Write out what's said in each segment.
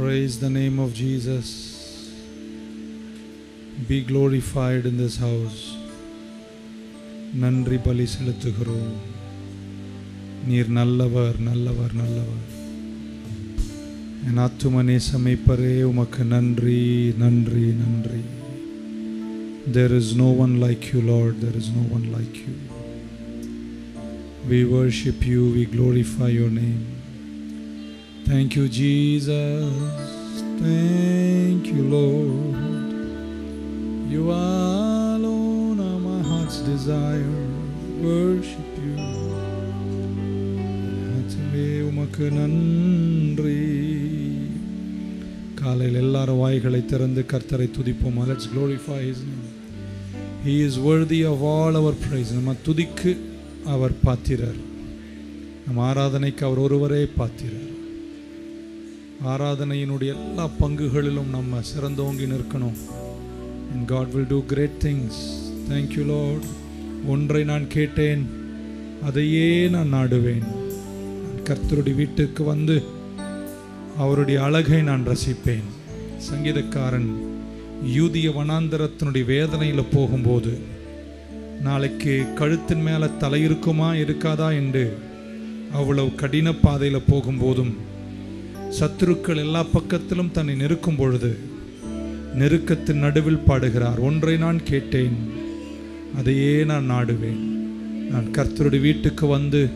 Praise the name of Jesus. Be glorified in this house. நன்றி பலி செலுத்துகிறோம் நீர் நல்லவர் நல்லவர் நல்லவர் என் ஆத்தும நேசமைப்பரே உமக்கு நன்றி நன்றி நன்றி There is no one like you, Lord. There is no one like you. We worship you, we glorify your name. Thank you, Jesus. Thank you, Lord. You alone are my heart's desire. Worship you. ஆத்துமே, உமக்கு நன்றி காலையில் எல்லாரும் வாய்களை திறந்து கர்த்தரை துதிப்போம் let's glorify his name he is worthy of all our praise நம்ம துதிக்கு அவர் பாத்திரர் நம் ஆராதனைக்கு அவர் ஒருவரே பாத்திரர் ஆராதனையினுடைய எல்லா பங்குகளிலும் நம்ம சிறந்தோங்கி நிற்கணும். And God will do great things thank you Lord ஒன்றை நான் கேட்டேன் அதையே நான் நாடுவேன். கர்த்தருடைய வீட்டுக்கு வந்து அவருடைய அழகை நான் ரசிப்பேன். சங்கீதக்காரன் யூதிய வனாந்தரத்தினுடைய வேதனையில் போகும்போது நாளைக்கு கழுத்தின் மேலே தலை இருக்குமா இருக்காதா என்று அவ்வளவு கடின பாதையில் போகும்போதும் சத்துருக்கள் எல்லா பக்கத்திலும் தன்னை நெருக்கும் பொழுது நெருக்கத்தின் நடுவில் பாடுகிறார். ஒன்றை நான் கேட்டேன் அதையே நான் நாடுவேன். நான் கர்த்தருடைய வீட்டுக்கு வந்து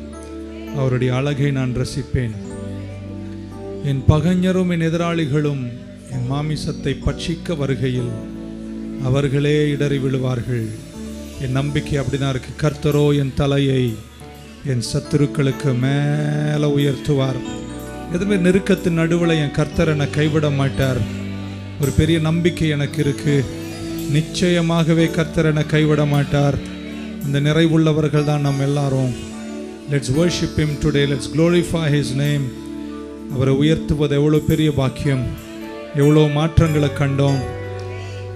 அவருடைய அழகை நான் ரசிப்பேன். என் பகைஞரும் என் எதிராளிகளும் என் மாமிசத்தை பட்சிக்க வருகையில் அவர்களே இடறி விழுவார்கள். என் நம்பிக்கை அப்படிதான் இருக்கு. கர்த்தரோ என் தலையை என் சத்துருக்களுக்கு மேலே உயர்த்துவார். எதுவுமே நெருக்கத்தின் நடுவில் என் கர்த்தர் என்னை கைவிட மாட்டார். ஒரு பெரிய நம்பிக்கை எனக்கு இருக்கு. நிச்சயமாகவே கர்த்தர் என்னை கைவிட மாட்டார். அந்த நிறைவுள்ளவர்கள் தான் நம்ம எல்லாரும். Let's worship him today let's glorify his name அவரை உயர்த்துவது எவ்வளோ பெரிய பாக்கியம். எவ்வளோ மாற்றங்களை கண்டோம்.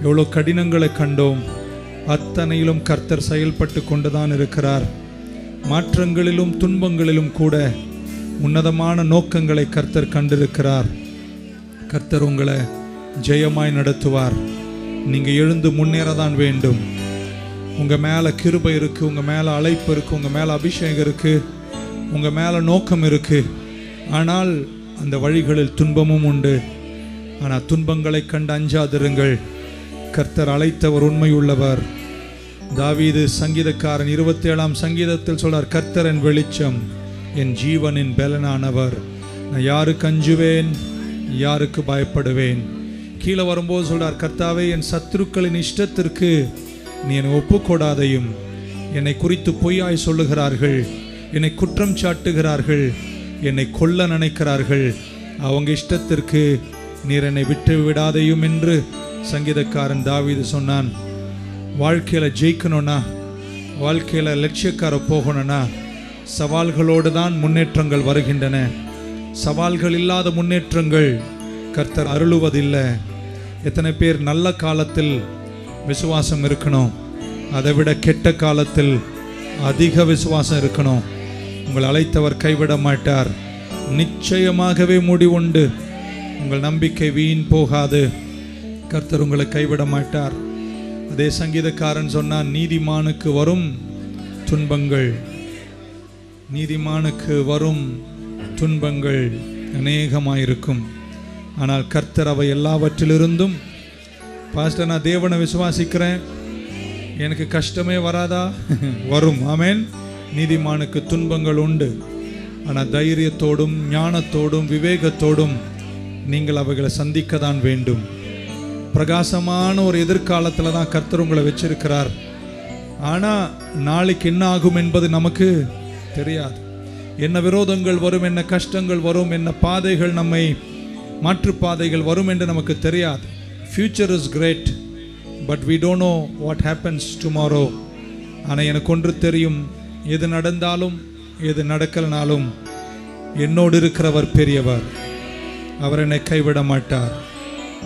எவ்வளோ கடினங்களை கண்டோம். அத்தனையிலும் கர்த்தர் செயல்பட்டு கொண்டுதான் இருக்கிறார். மாற்றங்களிலும் துன்பங்களிலும் கூட உன்னதமான நோக்கங்களை கர்த்தர் கண்டிருக்கிறார். கர்த்தர் உங்களை ஜெயமாய் நடத்துவார். நீங்கள் எழுந்து முன்னேறதான் வேண்டும். உங்கள் மேலே கிருபை இருக்குது உங்கள் மேலே அழைப்பு இருக்குது உங்கள் மேலே அபிஷேகம் இருக்குது உங்கள் மேலே நோக்கம் இருக்குது ஆனால் அந்த வழிகளில் துன்பமும் உண்டு. ஆனால் துன்பங்களை கண்டு அஞ்சாதிருங்கள். கர்த்தர் அழைத்தவர் உண்மையுள்ளவர். தாவீது சங்கீதக்காரன் இருபத்தேழாம் சங்கீதத்தில் சொல்றார் கர்த்தரன் வெளிச்சம் என் ஜீவனின் பலனானவர். நான் யாருக்கு அஞ்சுவேன்? யாருக்கு பயப்படுவேன்? கீழே வரும்போது சொல்றார் கர்த்தாவே என் சத்துருக்களின் இஷ்டத்திற்கு நீ என்னை ஒப்புக்கொடாதையும். என்னை குறித்து பொய்யாய் சொல்லுகிறார்கள். என்னை குற்றம் சாட்டுகிறார்கள். என்னை கொல்ல நினைக்கிறார்கள். அவங்க இஷ்டத்திற்கு நீர் என்னை விட்டு விடாதையும் என்று சங்கீதக்காரன் தாவீது சொன்னான். வாழ்க்கையில் ஜெயிக்கணும்னா வாழ்க்கையில் லட்சியக்கார போகணும்னா சவால்களோடு தான் முன்னேற்றங்கள் வருகின்றன. சவால்கள் இல்லாத முன்னேற்றங்கள் கர்த்தர் அருளுவதில்லை. எத்தனை பேர் நல்ல காலத்தில் விசுவாசம் இருக்கணும். அதை விட கெட்ட காலத்தில் அதிக விசுவாசம் இருக்கணும். உங்கள் அழைத்தவர் கைவிட மாட்டார். நிச்சயமாகவே முடிவுண்டு உங்கள் நம்பிக்கை வீண் போகாது. கர்த்தர் உங்களை கைவிட மாட்டார். அதே சங்கீதக்காரன் சொன்னால் நீதிமானுக்கு வரும் துன்பங்கள். நீதிமானுக்கு வரும் துன்பங்கள் அநேகமாயிருக்கும். ஆனால் கர்த்தர் அவை எல்லாவற்றிலிருந்தும் பாஸ்டர் நான் தேவனை விசுவாசிக்கிறேன். எனக்கு கஷ்டமே வராதா? வரும். ஆமேன். நீதிமானுக்கு துன்பங்கள் உண்டு. ஆனால் தைரியத்தோடும் ஞானத்தோடும் விவேகத்தோடும் நீங்கள் அவைகளை சந்திக்க தான் வேண்டும். பிரகாசமான ஒரு எதிர்காலத்தில் தான் கர்த்தர் உங்களை வச்சிருக்கிறார். ஆனால் நாளைக்கு என்ன ஆகும் என்பது நமக்கு தெரியாது. என்ன விரோதங்கள் வரும் என்ன கஷ்டங்கள் வரும் என்ன பாதைகள் நம்மை மாற்றுப்பாதைகள் வரும் என்று நமக்கு தெரியாது. Future is great but we don't know what happens tomorrow ஆனால் எனக்கு ஒன்று தெரியும் எது நடந்தாலும் எது நடக்கலனாலும் என்னோடு இருக்கிறவர் பெரியவர். அவர் என்னை கைவிட மாட்டார்.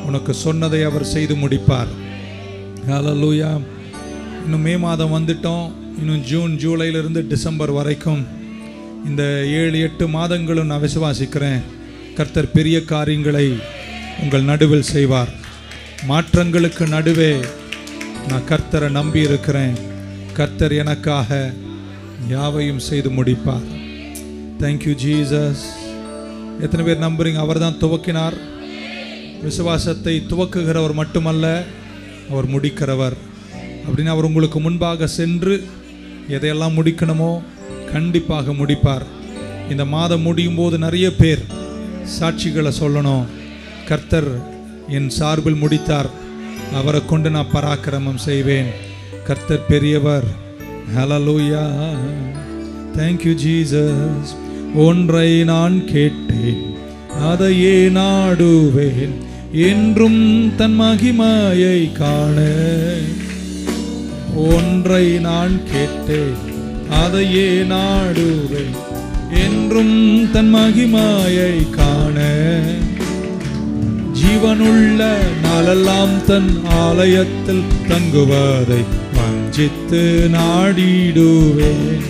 உனக்கு சொன்னதை அவர் செய்து முடிப்பார். ஹalleluya இன்னும் மே மாதம் வந்துட்டோம். இன்னும் ஜூன் ஜூலையிலிருந்து டிசம்பர் வரைக்கும் இந்த ஏழு எட்டு மாதங்களும் நான் விசுவாசிக்கிறேன். கர்த்தர் பெரிய காரியங்களை உங்கள் நடுவில் செய்வார். மாற்றங்களுக்கு நடுவே நான் கர்த்தரை நம்பி இருக்கிறேன் கர்த்தர் எனக்காக யாவையும் செய்து முடிப்பார். தேங்க்யூ ஜீசஸ் எத்தனை பேர் நம்புறீங்க? அவர் தான் துவக்கினார். விசுவாசத்தை துவக்குகிறவர் மட்டுமல்ல அவர் முடிக்கிறவர். அப்படின்னு அவர் உங்களுக்கு முன்பாக சென்று எதையெல்லாம் முடிக்கணுமோ கண்டிப்பாக முடிப்பார். இந்த மாதம் முடியும் போது நிறைய பேர் சாட்சிகளை சொல்லணும். கர்த்தர் என் சார்பில் முடித்தார். அவரை கொண்டு நான் பராக்கிரமம் செய்வேன். கர்த்தர் பெரியவர். ஹலலூயா தேங்க்யூ ஜீசஸ் ஒன்றை நான் கேட்டேன். அதையே நாடுவேன். என்றும் தன் மகிமையை காண ஒன்றை நான் கேட்டேன் அதையே நாடுவேன் என்றும் தன் மகிமாயை காண. ஜீவனுள்ள நாளெல்லாம் தன் ஆலயத்தில் தங்குவதை வஞ்சித்து நாடிடுவேன்.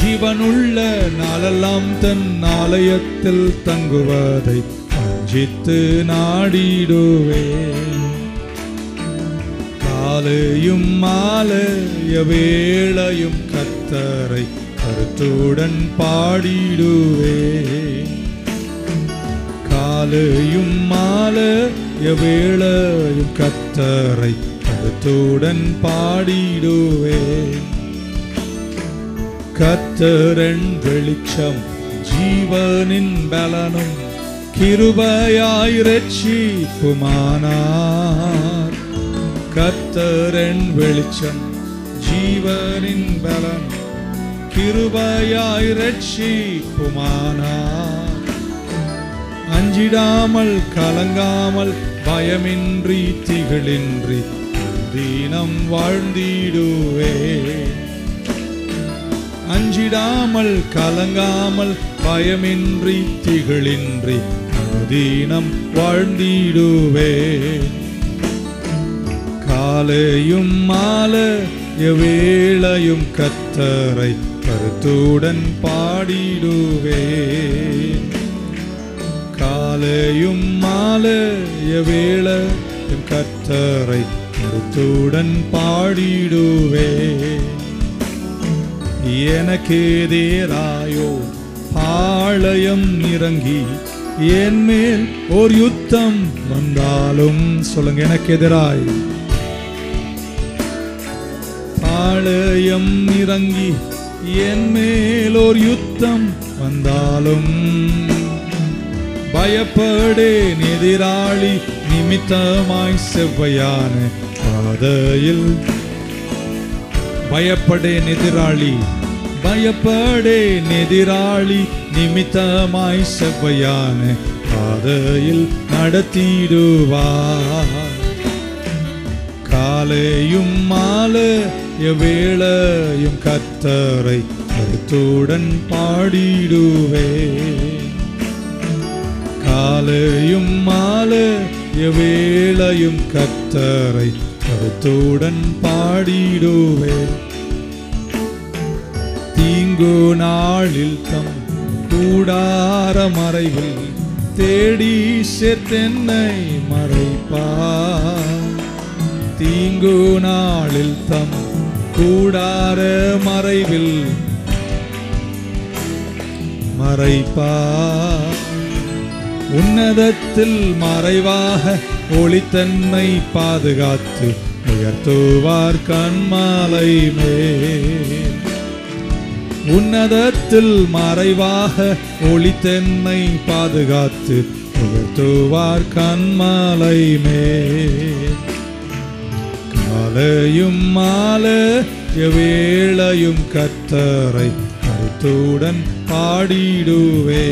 ஜீவனுள்ள நாளெல்லாம் தன் ஆலயத்தில் தங்குவதை வஞ்சித்து நாடிடுவேன். காலையும் மாலைய வேளையும் கத்தரை கருத்துடன் பாடிடுவே. காலையும் மாலைய வேளையும் கத்தரை கருத்துடன் பாடிடுவே. கத்தரன் வெளிச்சம் ஜீவனின் பலனும் கிருபையாய் ரட்சிப்புமானார். கத்தரன் வெளிச்சம் ஜீவனின் பலம் கிருபையாய் ரட்சிப்புமானார் அஞ்சிடாமல் கலங்காமல் பயமின்றி திகழின்றி தீனம் வாழ்ந்திடுவே. அஞ்சிடாமல் கலங்காமல் பயமின்றி திகழின்றி அனுதீனம் வாழ்ந்திடுவேன் காலையும் மால எவேளையும் கத்தரை கருத்துடன் பாடிடுவேன். காலையும் மால வேளையும் கத்தரை கருத்துடன் பாடிடுவேன். எனக்கேதேராயோ பாளையம் இறங்கி என் மேல் ஒரு யுத்தம் வந்தாலும் சொல்லுங்க எனக்கு எதிராய் பாளையம் இறங்கி என் மேலோர் யுத்தம் வந்தாலும் பயப்படேன் எதிராளி நிமித்தமாய் செவ்வையான பாதையில் பயப்படேன் எதிராளி பயப்படேன் எதிராளி நிமித்தமாய் செவ்வையான பாதையில் நடத்திடுவார். காலையும் மாலை எவ்வேளையும் கத்தரை கருத்துடன் பாடிடுவே. காலையும் மாலை எவ்வேளையும் கத்தரை கருத்துடன் பாடிடுவே. தீங்கு நாளில் தம் கூடார மறைவில் தேடி செத்தென்னை மறைப்பா தீங்கு நாளில் தம் கூடார மறைவில் மறைப்பா. உன்னதத்தில் மறைவாக ஒளித்தன்மை பாதுகாத்து உயர்த்துவார் கண்மாலை மேல். உன்னதத்தில் மறைவாக ஒளித்தென்மை பாதுகாத்து உயர்த்துவார் கண்மாலை மேல். காலையும் மாலைய வேளையும் கத்தரை கருத்துடன் பாடிடுவே.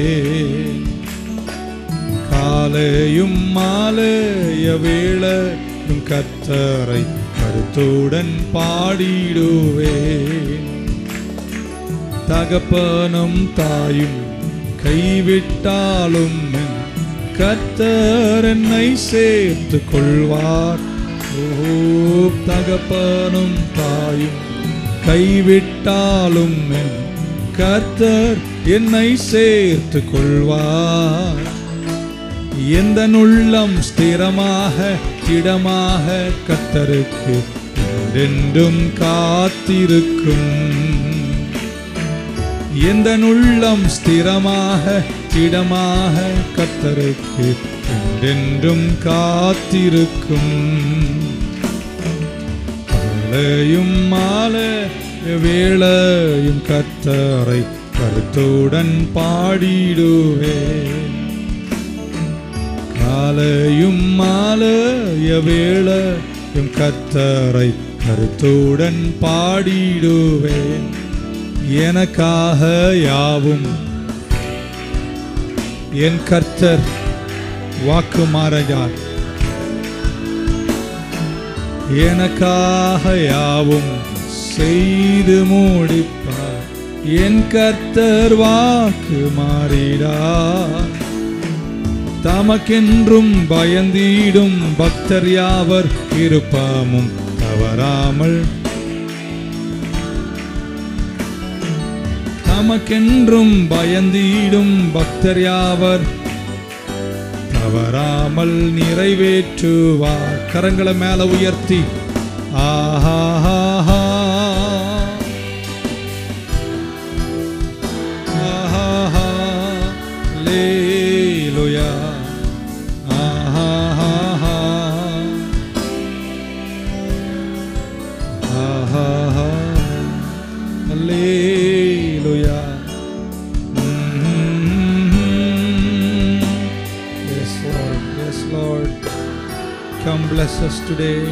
காலையும் மாலைய வேளையும் கத்தரை கருத்துடன் பாடிடுவே. தகப்பனும் தாயும் கைவிட்டாலும் கத்தர் என்னை சேர்த்து கொள்வார். தகப்பனும் தாயும் கைவிட்டாலும் என் கர்த்தர் என்னை சேர்த்து கொள்வார். எந்த உள்ளம் ஸ்திரமாக திடமாக கத்தருக்கு என்றென்றும் காத்திருக்கும். எந்த உள்ளம் ஸ்திரமாக திடமாக கத்தருக்கு என்றென்றும் காத்திருக்கும். காலையும் மாலை வேளையும் கத்தரை கருத்துடன் பாடிடுவேன் காலையும் மாலைய வேளையும் கத்தரை கருத்துடன் பாடிடுவேன் எனக்காக யாவும் என் கர்த்தர் வாக்கு எனக்காக யாவும் செய்து முடிப்பார். என் கர்த்தர் வாக்கு மாறிடா. தமக்கென்றும் பயந்தீடும் பக்தர் யாவர் இருப்பாமும் தவறாமல். தமக்கென்றும் பயந்தீடும் பக்தர் யாவர் தவறாமல் நிறைவேற்றுவார். கரங்களை மேல உயர்த்தி. ஆஹா bless us today.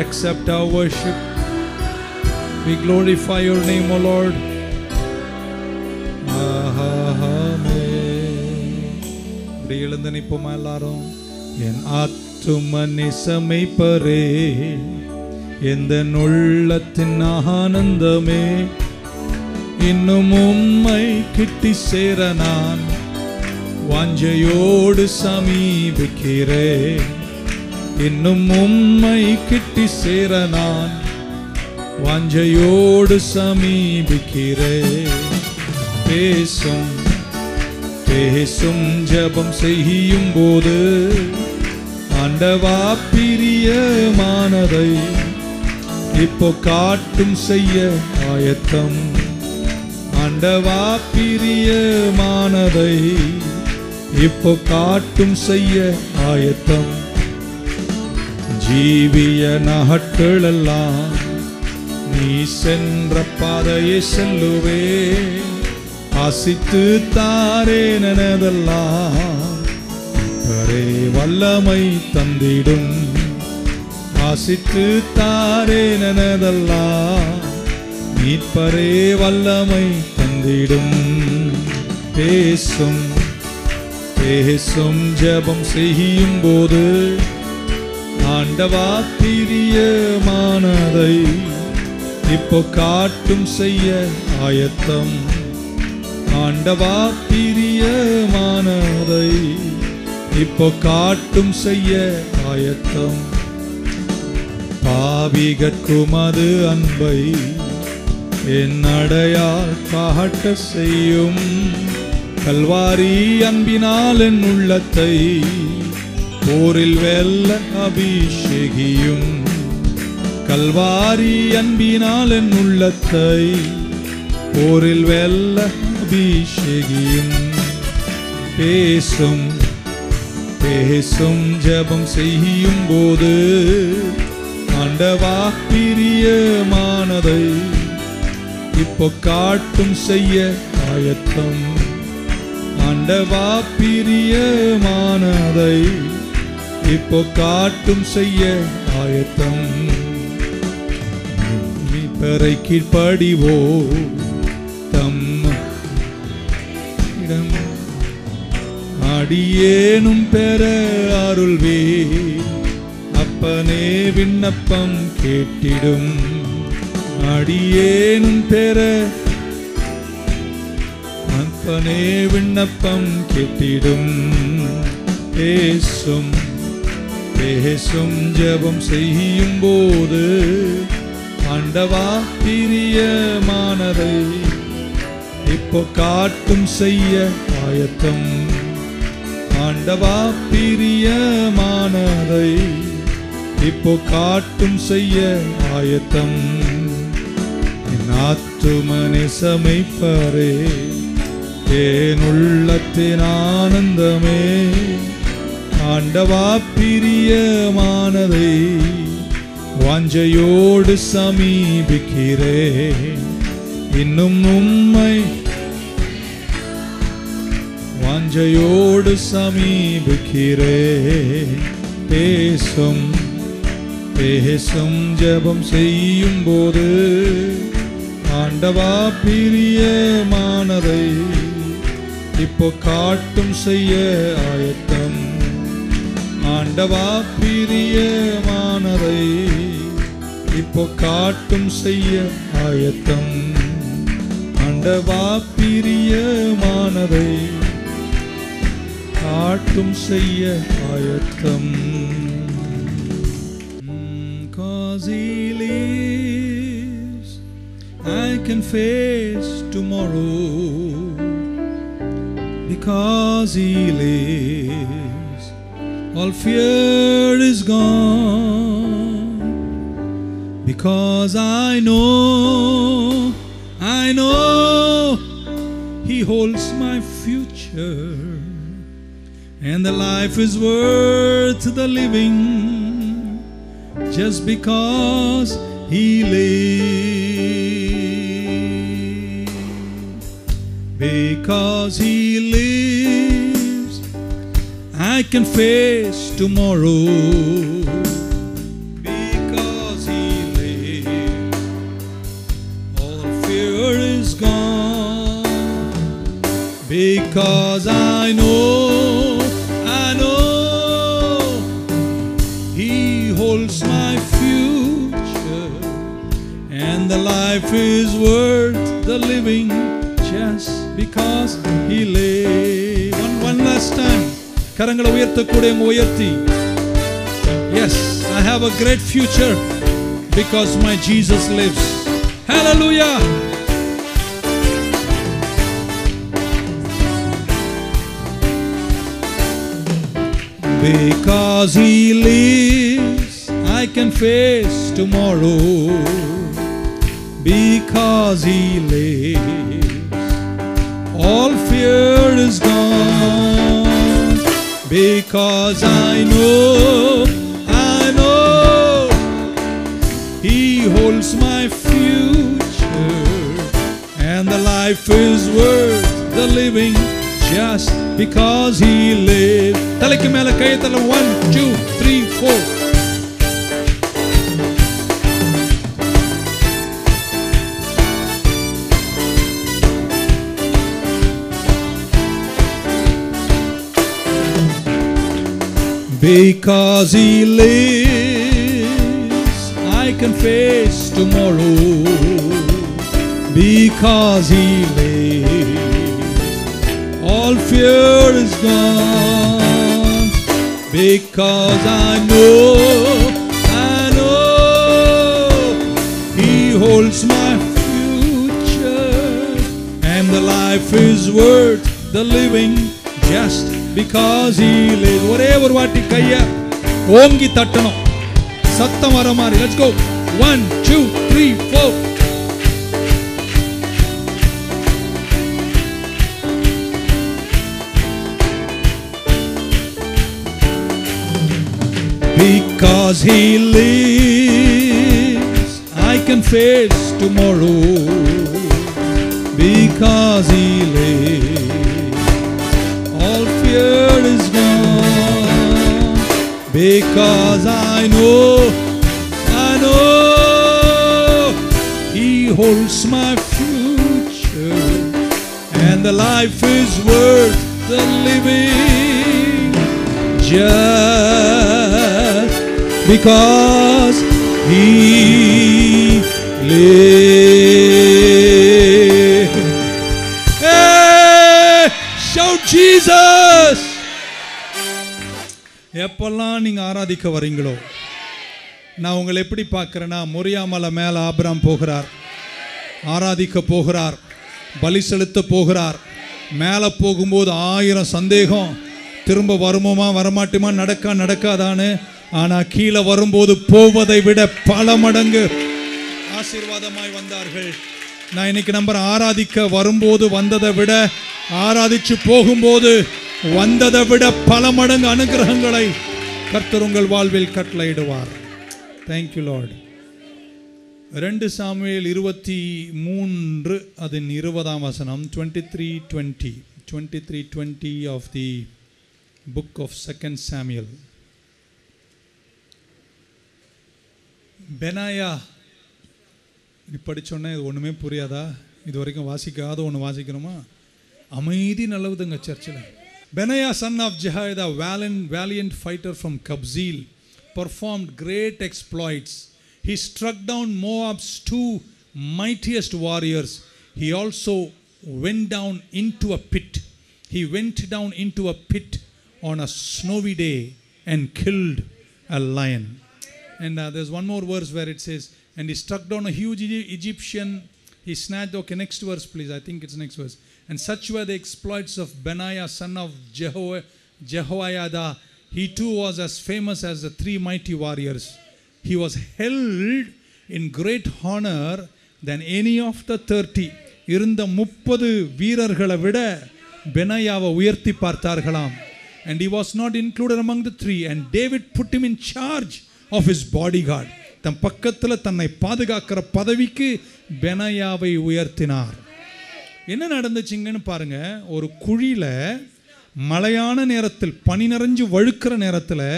Accept our worship. We glorify your name, O Lord. இப்படி எழுந்து நிற்போமா எல்லாரும் என் ஆத்தும நிசமைப்பரே எந்த உள்ளத்தின் ஆனந்தமே இன்னும் உம்மை கிட்டி சேர நான் வாஞ்சையோடு சமீபிக்கிறேன் இன்னும் உம்மை கிட்டி சேர நான் வாஞ்சையோடு சமீபிக்கிறேன் பேசும் பேசும் ஜபம் செய்யும் போது ஆண்டவா பிரியமானதை இப்போ காட்டும் செய்ய ஆயத்தம். ஆண்டவா பிரியமானதை இப்போ காட்டும் செய்ய ஆயத்தம். ஜீவிய நாட்களெல்லாம் நீ சென்ற பாதையை செல்லுவே. ஆசித்து தாரே நனதெல்லாம் கரே வல்லமை தந்திடும். ஆசித்து தாரே நனதெல்லாம் மீட்பரே வல்லமை தந்திடும். பேசும் பேசும் ஜபம் செய்யும் போது ஆண்டவா பிரியமானதை இப்போ காட்டும் செய்ய ஆயத்தம். ஆண்டவா பிரியமானதை இப்போ காட்டும் செய்ய ஆயத்தம். பாவிகற்கும் அது அன்பை என் அடையால் காட்ட செய்யும். கல்வாரி அன்பினால் என் உள்ளத்தை போரில் வெல்ல அபிஷேகியும். கல்வாரி அன்பினால் என் உள்ளத்தை போரில் வெல்ல அபிஷேகியும். பேசும் பேசும் ஜபம் செய்யும் போது ஆண்டவா பிரியமானதை இப்போ காட்டும் செய்ய ஆயத்தம். ஆண்டவா பிரியமானதை இப்போ காட்டும் செய்ய ஆயத்தம். மீட்பரை கீழ்ப்படிவோ தம் இடம். அடியேனும் பெற அருள்வே அப்பனே விண்ணப்பம் கேட்டிடும். அடியேனும் பெற அப்பனே விண்ணப்பம் கேட்டிடும். பேசும் பேசும் ஜபம் செய்யும் போது ஆண்டவா பிரியமானதை இப்போ காட்டும் செய்ய ஆயத்தம். ஆண்டவா பிரியமானதை இப்போ காட்டும் செய்ய ஆயத்தம். என் ஆத்துமனை சமைப்பரே. என் உள்ளத்தின் ஆனந்தமே. ஆண்டவா பிரியமானதை வாஞ்சையோடு சமீபிக்கிறேன் இன்னும் உம்மை வாஞ்சையோடு சமீபிக்கிறேன் பேசும் பேசும் ஜபம் செய்யும் போது ஆண்டவா பிரியமானதை இப்போ காட்டும் செய்ய ஆயத்தம். ஆண்டவா பிரியமானதை இப்போ காட்டும் செய்ய ஆயத்தம். ஆண்டவா பிரியமானதை காட்டும் செய்ய ஆயத்தம். Cause he lives, I can face tomorrow. Because he lives, all fear is gone. Because I know, I know he holds my future. And the life is worth the living just because he lives. Because he lives, I can face tomorrow. Because he lives, all fear is gone. Because I know, I know He holds my future, and the life is worth the living just because He lives. One, one last time. കരങ്ങളെ ഉയർത്തക്കൂടെ ഉയർത്തി yes I have a great future because my Jesus lives hallelujah Because he lives, I can face tomorrow. Because he lives, all fear is gone because I know, I know He holds my future and the life is worth the living just because He lived. Talikimela one, two, three, four. Because he lives, I can face tomorrow. Because he lives, all fear is gone. Because I know, I know, he holds my future, and the life is worth the living just because he lives. ஒரே ஒரு வாட்டி கைய ஓங்கி தட்டணும் சத்தம் வர மாதிரி let's go one two three four Because he lives, I can face tomorrow. Because he lives, is gone. Because I know, I know, he holds my future, and the life is worth the living just because he lives. எப்பெல்லாம் நீங்கள் ஆராதிக்க வரீங்களோ? நான் உங்களை எப்படி பார்க்குறேன்னா மொரியாமலை மேலே ஆபிராம் போகிறார். ஆராதிக்க போகிறார். பலி செலுத்த போகிறார். மேலே போகும்போது ஆயிரம் சந்தேகம். திரும்ப வருமோமா வரமாட்டுமா நடக்கா நடக்காதான்னு. ஆனால் கீழே வரும்போது போவதை விட பல மடங்கு ஆசீர்வாதமாய் வந்தார்கள். நான் இன்னைக்கு நம்பர் ஆராதிக்க வரும்போது வந்ததை விட ஆராதிச்சு போகும்போது வந்ததை விட பல மடங்கு அனுகிரகங்களை கர்த்தர் உங்கள் வாழ்வில் கட்டளையிடுவார். தேங்க்யூ லார்டு ரெண்டு சாமியல் இருபத்தி மூன்று அதன் இருபதாம் வசனம் twenty three twenty twenty three twenty of the book of second Samuel Benaiah இப்படி படிச்சோன்னே இது ஒன்றுமே புரியாதா? இது வரைக்கும் வாசிக்காத ஒன்று வாசிக்கிறோமா அமைதி நல்லதுங்க சர்ச்சில் Benaya, son of Jehoiada, valiant, valiant fighter from Kabzeel, performed great exploits. He struck down Moab's two mightiest warriors. He also went down into a pit. He went down into a pit on a snowy day and killed a lion. And uh, there's one more verse where it says, and he struck down a huge Egyptian. He snatched, okay, next verse, please. I think it's next verse. And such were the exploits of Benaiah, son of Jeho- Jehoiada. He too was as famous as the three mighty warriors. He was held in great honor than any of the 30. இருந்த முப்பது வீரர்களை விட பெனாயாவை உயர்த்தி பார்த்தார்களாம் and he was not included among the three and david put him in charge of his bodyguard தன் பக்கத்தில் தன்னை பாதுகாக்கிற பதவிக்கு பெனாயாவை உயர்த்தினார் என்ன நடந்துச்சுங்கன்னு பாருங்க. ஒரு குழியில மழையான நேரத்தில் பனி நிறைஞ்சு வழுக்கிற நேரத்தில்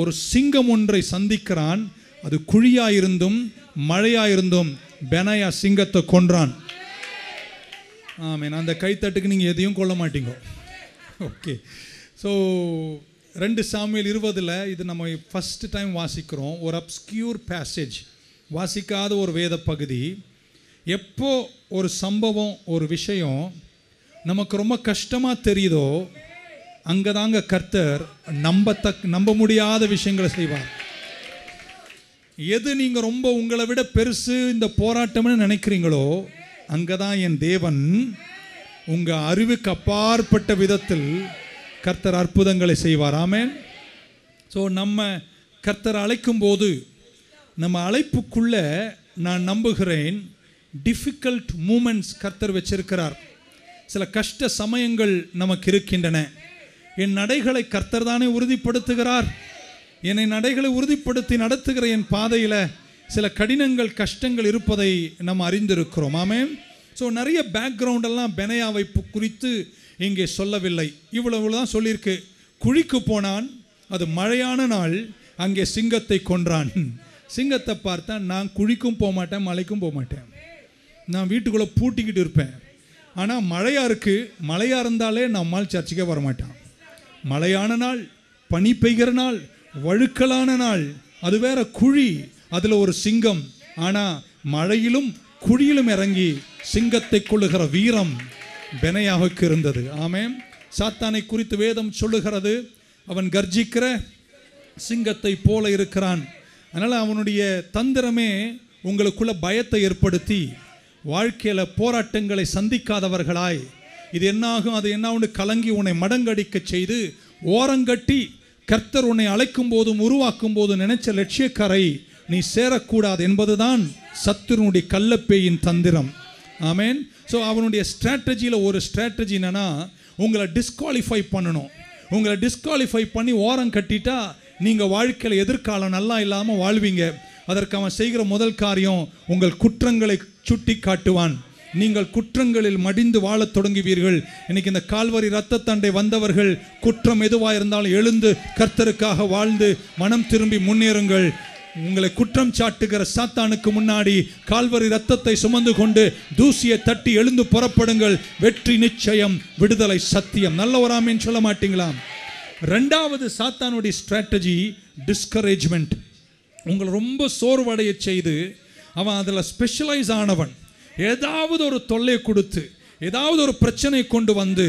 ஒரு சிங்கம் ஒன்றை சந்திக்கிறான். அது குழியாயிருந்தும் மழையாயிருந்தும் பெனாயா சிங்கத்தை கொன்றான். ஆமேன். அந்த கைத்தட்டுக்கு நீங்கள் எதையும் கொள்ள மாட்டீங்க. ஓகே. ஸோ ரெண்டு சாமியல் இருபதில் இது நம்ம ஃபஸ்ட்டு டைம் வாசிக்கிறோம். ஒரு அப்ஸ்கியூர் பேசேஜ் வாசிக்காத ஒரு வேத பகுதி எப்போ ஒரு சம்பவம் ஒரு விஷயம் நமக்கு ரொம்ப கஷ்டமாக தெரியுதோ அங்கே தாங்க கர்த்தர் நம்பத்தக் நம்ப முடியாத விஷயங்களை செய்வார். எது நீங்கள் ரொம்ப உங்களை விட பெருசு இந்த போராட்டம்னு நினைக்கிறீங்களோ அங்கே தான் என் தேவன் உங்கள் அறிவுக்கு அப்பாற்பட்ட விதத்தில் கர்த்தர் அற்புதங்களை செய்வார். ஆமேன். ஸோ நம்ம கர்த்தர் அழைக்கும் போது நம்ம அழைப்புக்குள்ளே நான் நம்புகிறேன் டிஃபிகல்ட் மூமெண்ட்ஸ் கர்த்தர் வச்சிருக்கிறார். சில கஷ்ட சமயங்கள் நமக்கு இருக்கின்றன. என் நடைகளை கர்த்தர் தானே உறுதிப்படுத்துகிறார். என்னை நடைகளை உறுதிப்படுத்தி நடத்துகிற என் பாதையில் சில கடினங்கள் கஷ்டங்கள் இருப்பதை நம்ம அறிந்திருக்கிறோம். ஆமென். ஸோ நிறைய பேக்ரவுண்டெல்லாம் பெனையாவை குறித்து இங்கே சொல்லவில்லை. இவ்வளவு தான் சொல்லியிருக்கு. குழிக்கு போனான் அது மழையான நாள் அங்கே சிங்கத்தை கொன்றான். சிங்கத்தை பார்த்தா நான் குழிக்கும் போக மாட்டேன் மலைக்கும் போக மாட்டேன் நான் வீட்டுக்குள்ளே பூட்டிக்கிட்டு இருப்பேன். ஆனால் மழையாக இருக்குது மழையாக இருந்தாலே நம்மால் சர்ச்சுக்கே வரமாட்டான் மழையான நாள் பனி பெய்கிற நாள் வழுக்கலான நாள் அது வேற குழி அதில் ஒரு சிங்கம். ஆனால் மழையிலும் குழியிலும் இறங்கி சிங்கத்தை கொள்ளுகிற வீரம் பெனையாவுக்கு இருந்தது. ஆமேன். சாத்தானை குறித்து வேதம் சொல்லுகிறது அவன் கர்ஜிக்கிற சிங்கத்தை போல இருக்கிறான். அதனால் அவனுடைய தந்திரமே உங்களுக்குள்ள பயத்தை ஏற்படுத்தி வாழ்க்கையில் போராட்டங்களை சந்திக்காதவர்களாய் இது என்னாகும்? அது என்ன ஒன்று கலங்கி உன்னை மடங்கடிக்கச் செய்து ஓரங்கட்டி கர்த்தர் உன்னை அழைக்கும் போதும் உருவாக்கும் போதும் நினைச்ச லட்சியக்கரை நீ சேரக்கூடாது என்பதுதான் சத்துருனுடைய கள்ளப்பேயின் தந்திரம். ஆமேன். ஸோ அவனுடைய ஸ்ட்ராட்டஜியில் ஒரு ஸ்ட்ராட்டஜி என்னென்னா உங்களை டிஸ்குவாலிஃபை பண்ணணும். உங்களை டிஸ்குவாலிஃபை பண்ணி ஓரம் கட்டிட்டா நீங்கள் வாழ்க்கையில் எதிர்காலம் நல்லா இல்லாமல் வாழ்வீங்க. அதற்கு அவன் செய்கிற முதல் காரியம் உங்கள் குற்றங்களை சுட்டி காட்டுவான் நீங்கள் குற்றங்களில் மடிந்து வாழத் தொடங்குவீர்கள். இன்னைக்கு இந்த கால்வரி ரத்த தண்டை வந்தவர்கள் குற்றம் எதுவாக இருந்தாலும் எழுந்து கர்த்தருக்காக வாழ்ந்து மனம் திரும்பி முன்னேறுங்கள். உங்களை குற்றம் சாட்டுகிற சாத்தானுக்கு முன்னாடி கால்வரி ரத்தத்தை சுமந்து கொண்டு தூசியை தட்டி எழுந்து புறப்படுங்கள். வெற்றி நிச்சயம் விடுதலை சத்தியம். நல்லவராமேன்னு சொல்ல மாட்டீங்களா? ரெண்டாவது சாத்தானுடைய ஸ்ட்ராட்டஜி டிஸ்கரேஜ்மெண்ட் உங்களை ரொம்ப சோர்வடைய செய்து அவன் அதில் ஸ்பெஷலைஸ் ஆனவன். ஏதாவது ஒரு தொல்லை கொடுத்து ஏதாவது ஒரு பிரச்சனை கொண்டு வந்து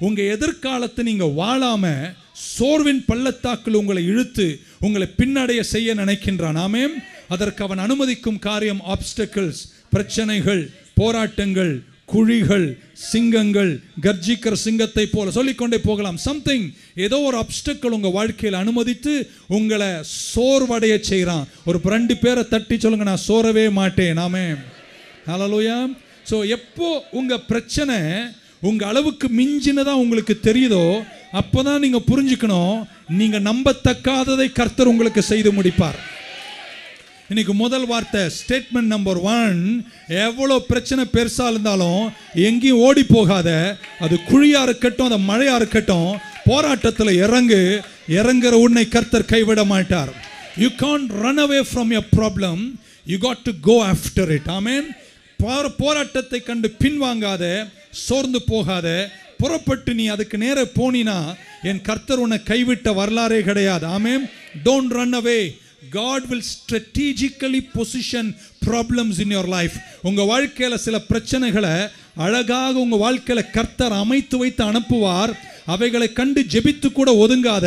உங்கள் எதிர்காலத்தை நீங்கள் வாழாமல் சோர்வின் பள்ளத்தாக்கில் உங்களை இழுத்து உங்களை பின்னடைய செய்ய நினைக்கின்றான். ஆமென். அதற்கு அவன் அனுமதிக்கும் காரியம் ஆப்ஸ்டக்கிள்ஸ் பிரச்சனைகள் போராட்டங்கள் குழிகள் சிங்கங்கள் கர்ஜிக்கிற சிங்கத்தை போல சொல்லிக்கொண்டே போகலாம். சம்திங் ஏதோ ஒரு அப்டக்கல் உங்கள் வாழ்க்கையில் அனுமதித்து உங்களை சோர்வடைய செய்கிறான் ஒரு ரெண்டு பேரை தட்டி சொல்லுங்க நான் சோரவே மாட்டேன். நாமே ஹalleluya ஸோ எப்போ உங்கள் பிரச்சனை உங்கள் அளவுக்கு மிஞ்சினதாக உங்களுக்கு தெரியுதோ அப்போ தான் நீங்கள் புரிஞ்சுக்கணும் நீங்கள் நம்பத்தக்காததை கர்த்தர் உங்களுக்கு செய்து முடிப்பார். இன்னைக்கு முதல் வார்த்தை ஸ்டேட்மெண்ட் நம்பர் ஒன் எவ்வளோ பிரச்சனை பெருசாக இருந்தாலும் எங்கேயும் ஓடி போகாத அது குழியாக இருக்கட்டும் அது மழையாக இருக்கட்டும் போராட்டத்தில் இறங்கு இறங்குற உன்னை கர்த்தர் கைவிட மாட்டார். You can't run away from a problem you got to go after it amen போராட்டத்தை கண்டு பின்வாங்காத சோர்ந்து போகாத புறப்பட்டு நீ அதுக்கு நேர போனினா என் கர்த்தர் உன்னை கைவிட்ட வரலாறே கிடையாது. Amen don't run away God will strategically position problems in your life. உங்க வாழ்க்கையில சில பிரச்சனைகளை அழகாக உங்க வாழ்க்கையில கர்த்தர் அமைத்து வைத்து அனுப்புவார். அவைகளை கண்டு ஜெபித்து கூட ஒதுங்காத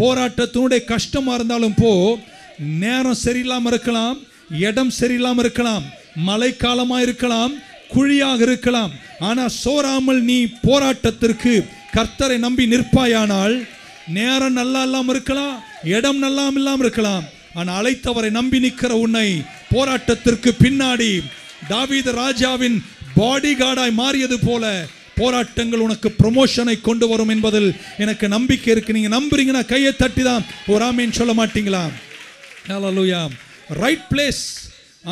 போராட்டத்தினுடைய கஷ்டமா இருந்தாலும் போ நேரம் சரியில்லாமல் இருக்கலாம் இடம் சரியில்லாமல் இருக்கலாம் மழைக்காலமா இருக்கலாம் குழியாக இருக்கலாம். ஆனா சோராமல் நீ போராட்டத்திற்கு கர்த்தரை நம்பி நிற்பாயானால் நேரம் நல்லா இல்லாமல் இருக்கலாம் இடம் நல்லா இல்லாமல் இருக்கலாம். ஆனால் அழைத்தவரை நம்பி நிற்கிற உன்னை போராட்டத்திற்கு பின்னாடி தாவீது ராஜாவின் பாடி கார்டாய் மாறியது போல போராட்டங்கள் உனக்கு ப்ரொமோஷனை கொண்டு வரும் என்பதில் எனக்கு நம்பிக்கை இருக்கு. நீங்க நம்புறீங்கன்னா கையை தட்டி தான் ஒரு ஆமீன் சொல்ல மாட்டீங்களா? Hallelujah right place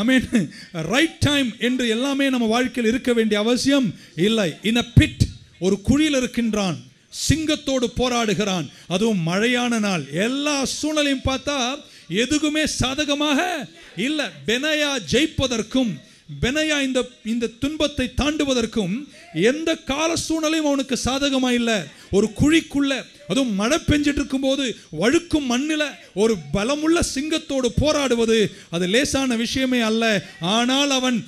amen right time என்று எல்லாமே நம்ம வாழ்க்கையில் இருக்க வேண்டிய அவசியம் இல்லை. இன் அ பிட் ஒரு குழியில் இருக்கின்றான். சிங்கத்தோடு போராடுகிறான். அதுவும் மழையான நாள். எல்லா சூழலையும் பார்த்தா எதுக்குமே சாதகமாக இல்லை. பெனையா ஜெயிப்பதற்கும் பெனையா இந்த இந்த துன்பத்தை தாண்டுவதற்கும் எந்த கால சூழ்நிலையும் அவனுக்கு சாதகமா இல்லை. ஒரு குழிக்குள்ள அதுவும் மழை பெஞ்சிட்டு இருக்கும்போது வழுக்கும் மண்ணில் ஒரு பலமுள்ள சிங்கத்தோடு போராடுவது அது லேசான விஷயமே அல்ல. ஆனால் அவன்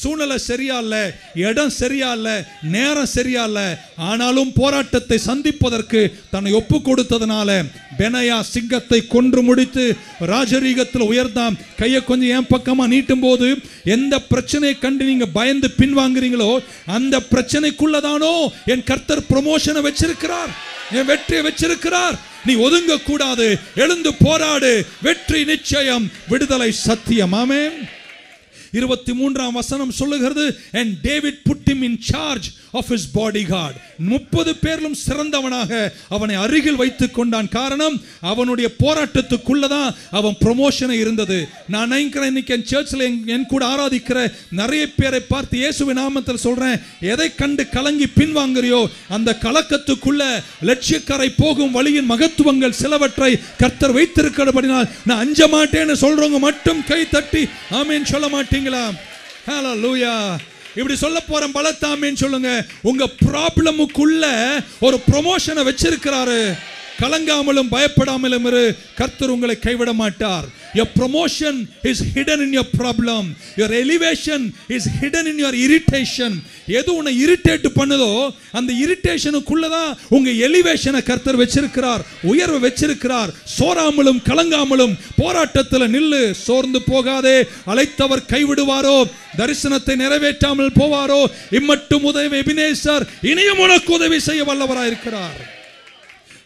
சூழ்நிலை சரியா இல்லை இடம் சரியா இல்லை நேரம் சரியா இல்லை. ஆனாலும் போராட்டத்தை சந்திப்பதற்கு தன்னை ஒப்பு கொடுத்ததுனால பெனையா சிங்கத்தை கொன்று முடித்து ராஜரீகத்தில் உயர்ந்தாம் கையை கொஞ்சம் என் பக்கமா நீட்டும் போது எந்த பிரச்சனையை கண்டு நீங்க பயந்து பின்வாங்குறீங்களோ அந்த பிரச்சனைக்குள்ளதானோ? என் கர்த்தர் ப்ரொமோஷனை வச்சிருக்கிறார். என் வெற்றியை வச்சிருக்கிறார். நீ ஒதுங்க கூடாது எழுந்து போராடு. வெற்றி நிச்சயம். விடுதலை சத்தியம். ஆமே இருபத்தி மூன்றாம் வசனம் சொல்லுகிறது and David put in charge of his bodyguard முப்பது பேரிலும் சிறந்தவனாக அவனை அருகில் வைத்து கொண்டான். காரணம் அவனுடைய போராட்டத்துக்குள்ளதான் அவன் ப்ரொமோஷனை இருந்தது. நான் நினைக்கிறேன் இன்னைக்கு என் சர்ச்சில் என் கூட ஆராதிக்கிற நிறைய பேரை பார்த்து இயேசுவின் நாமத்தில் சொல்கிறேன் எதை கண்டு கலங்கி பின்வாங்குறியோ அந்த கலக்கத்துக்குள்ள லட்சியக்கரை போகும் வழியின் மகத்துவங்கள் சிலவற்றை கர்த்தர் வைத்திருக்கிறபடினால் நான் அஞ்ச மாட்டேன்னு சொல்கிறவங்க மட்டும் கை தட்டி ஆமேன்னு சொல்ல மாட்டீங்களா? ஹலோ லூயா இப்படி சொல்ல போறேன் பலத்தாமேன்னு சொல்லுங்க. உங்க ப்ராப்ளமுக்குள்ள ஒரு ப்ரொமோஷனை வச்சிருக்கிறாரு. கலங்காமலும் பயப்படாமலும் இரு. கர்த்தர் உங்களை கைவிட மாட்டார் your promotion is hidden in your problem. Your elevation is hidden in your irritation. எது உன்னை இரிட்டேட் பண்ணுதோ அந்த இரிட்டேஷனுக்குள்ள தான் உங்க எலிவேஷனை கர்த்தர் வச்சிருக்கிறார். உயர்வை வச்சிருக்கிறார். சோராமலும் கலங்காமலும் போராட்டத்தில் நில்லு. சோர்ந்து போகாதே. அழைத்தவர் கைவிடுவாரோ. தரிசனத்தை நிறைவேற்றாமல் போவாரோ. இம்மட்டும் உதவி எபினேசர் இனியும் உனக்கு உதவி செய்ய வல்லவராயிருக்கிறார்.